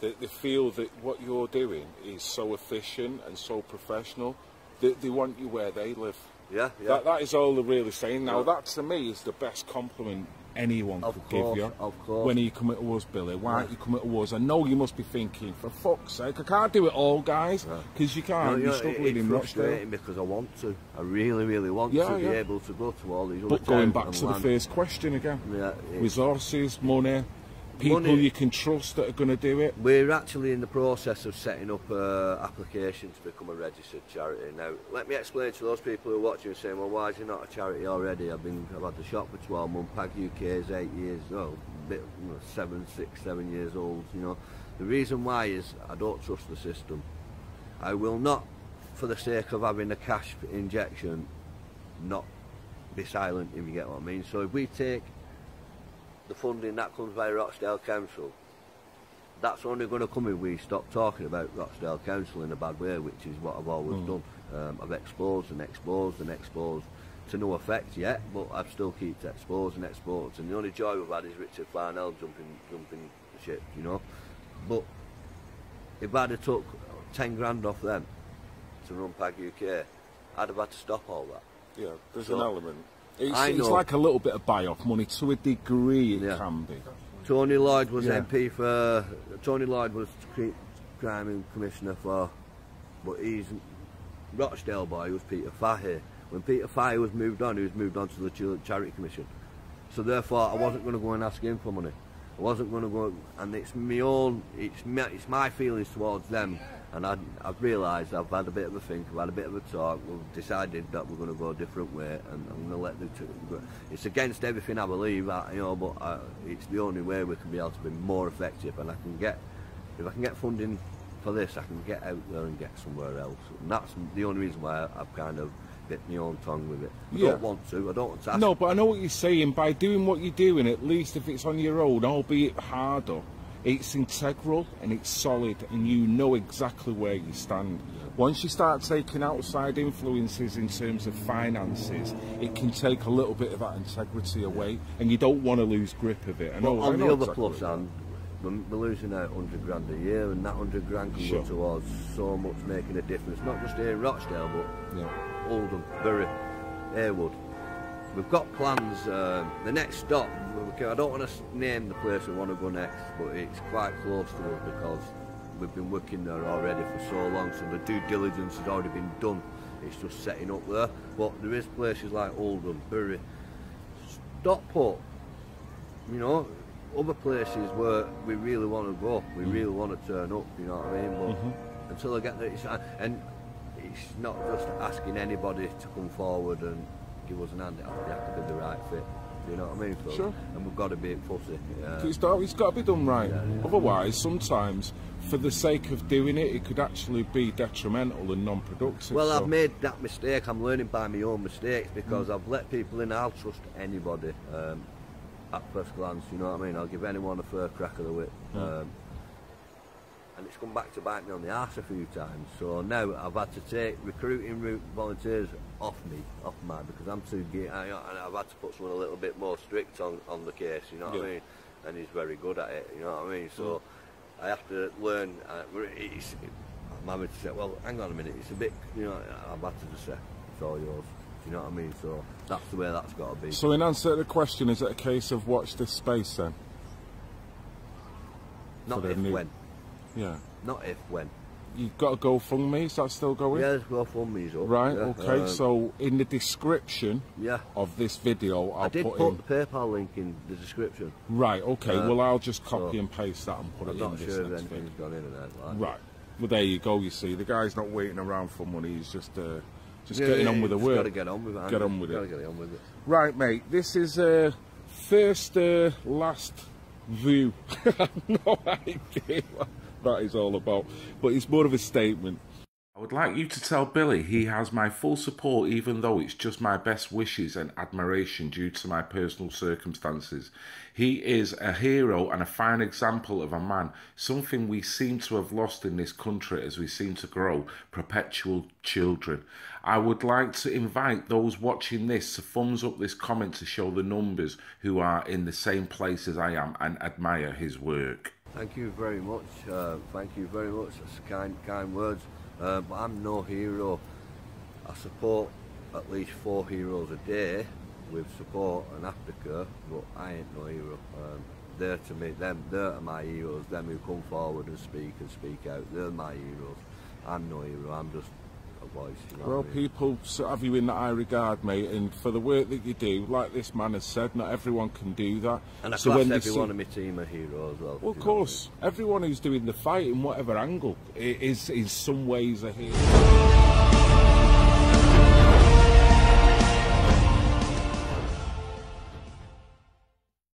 They, they feel that what you're doing is so efficient and so professional that they want you where they live. Yeah, yeah. That, that is all they're really saying. Now, Yeah. that to me is the best compliment anyone Of could course, give you. of course. When are you coming to us, Billy? Why aren't you coming to us? I know you must be thinking, for fuck's sake, I can't do it all, guys, because you can't. No, You're know, struggling in Rochdale. because I want to. I really, really want Yeah, to be able to go to all these other But going back to the first question again, Yeah, resources, money, people Money- you can trust that are going to do it. We're actually in the process of setting up uh, an application to become a registered charity. Now, let me explain to those people who are watching and saying, well, why is it not a charity already? I've been, I've had the shop for 12 months, PAG UK is eight years, no, bit, you know, seven, six, seven years old, you know. The reason why is I don't trust the system. I will not, for the sake of having a cash injection, not be silent, if you get what I mean. So if we take the funding that comes by Rochdale Council, that's only going to come if we stop talking about Rochdale Council in a bad way, which is what I've always Mm. done. Um, I've exposed and exposed and exposed to no effect yet, but I've still kept exposed and exposed. And the only joy we've had is Richard Farnell jumping, jumping ship, you know. But if I'd have took 10 grand off them to run PAG UK, I'd have had to stop all that. Yeah, there's So, an element. It's, I it's like a little bit of buy-off money to a degree. It Yeah. can be. Tony Lloyd was Yeah. MP for. Tony Lloyd was crime commissioner for, but he's Rochdale boy was Peter Fahy. When Peter Fahy was moved on, he was moved on to the Charity Commission. So therefore, I wasn't going to go and ask him for money. I wasn't going to go, and it's my own. It's my, it's my feelings towards them, and I, I've realised I've had a bit of a think, I've had a bit of a talk. We've decided that we're going to go a different way, and I'm going to let the. T- go- it's against everything I believe, I, you know, but I, it's the only way we can be able to be more effective, and I can get, if I can get funding for this, I can get out there and get somewhere else, and that's the only reason why I've kind of bit my own tongue with it. I Yeah. don't want to. I don't want to. Ask No, but I know what you're saying. By doing what you're doing, at least if it's on your own, albeit harder, it's integral and it's solid, and you know exactly where you stand. Once you start taking outside influences in terms of finances, it can take a little bit of that integrity away, and you don't want to lose grip of it. I know. But I on know the other exactly plus hand, we're, losing out 100 grand a year, and that 100 grand can Sure. go towards so much making a difference, not just here in Rochdale, but Yeah. Oldham, Bury, Heywood. We've got plans. Um, the next stop, I don't want to name the place we want to go next, but it's quite close to us because we've been working there already for so long, so the due diligence has already been done. It's just setting up there. But there is places like Oldham, Bury, Stockport, you know, other places where we really want to go, we really want to turn up, you know what I mean? But Mhm. until I get there, it's, and it's not just asking anybody to come forward and give us an hand, it has to- have to be the right fit. You know what I mean? Sure. And we've got to be fussy. Uh, It's it's got to be done right. Yeah, yeah. Otherwise, sometimes, for the sake of doing it, it could actually be detrimental and non-productive. Well, so- I've made that mistake. I'm learning by my own mistakes because Mm. I've let people in. I'll trust anybody um, at first glance. You know what I mean? I'll give anyone a fair crack of the whip. Mm. Um, and it's come back to bite me on the arse a few times. So now I've had to take recruiting route volunteers off me, off my because I'm too. I, and I've had to put someone a little bit more strict on, on the case. You know what Yeah. I mean? And he's very good at it. You know what I mean? So I have to learn. Uh, it's, I'm having to say, well, hang on a minute. It's a bit, you know. I've had to just say, it's all yours. You know what I mean? So that's the way that's got to be. So, in answer to the question, is it a case of watch this space then? Not if, new- when. Yeah. Not if, when. You've got a GoFundMe, is that still going? Yeah, there's GoFundMe's up. Right, yeah. okay, Um, so in the description Yeah. of this video, I'll I did put, put, the PayPal link in the description. Right, okay, Uh, well, I'll just so copy and paste that and put I'm it in this sure if next anything's video. gone in and out like Right. Well, there you go. You see, the guy's not waiting around for money. He's just, uh, just Yeah, getting on with the work. gotta get on with it, Get on with it. get on with it. Right, mate. This is uh, first, uh, last view. no idea what that is all about, but it's more of a statement. I would like you to tell Billy he has my full support even though it's just my best wishes and admiration due to my personal circumstances. He is a hero and a fine example of a man, something we seem to have lost in this country as we seem to grow perpetual children. I would like to invite those watching this to thumbs up this comment to show the numbers who are in the same place as I am and admire his work. Thank you very much. Uh, thank you very much. That's kind, kind words. Uh, but I'm no hero. I support at least four heroes a day, with support and aftercare, but I ain't no hero. Um, they're to me, them, they're my heroes, them who come forward and speak and speak out, they're my heroes. I'm no hero, I'm just voice. You know Well, I mean? people sort of have you in that high regard, mate, and for the work that you do, like this man has said, not everyone can do that. And I So class everyone on my team a hero as well. Well, of what I mean? course, everyone who's doing the fight in whatever angle is in some ways a hero.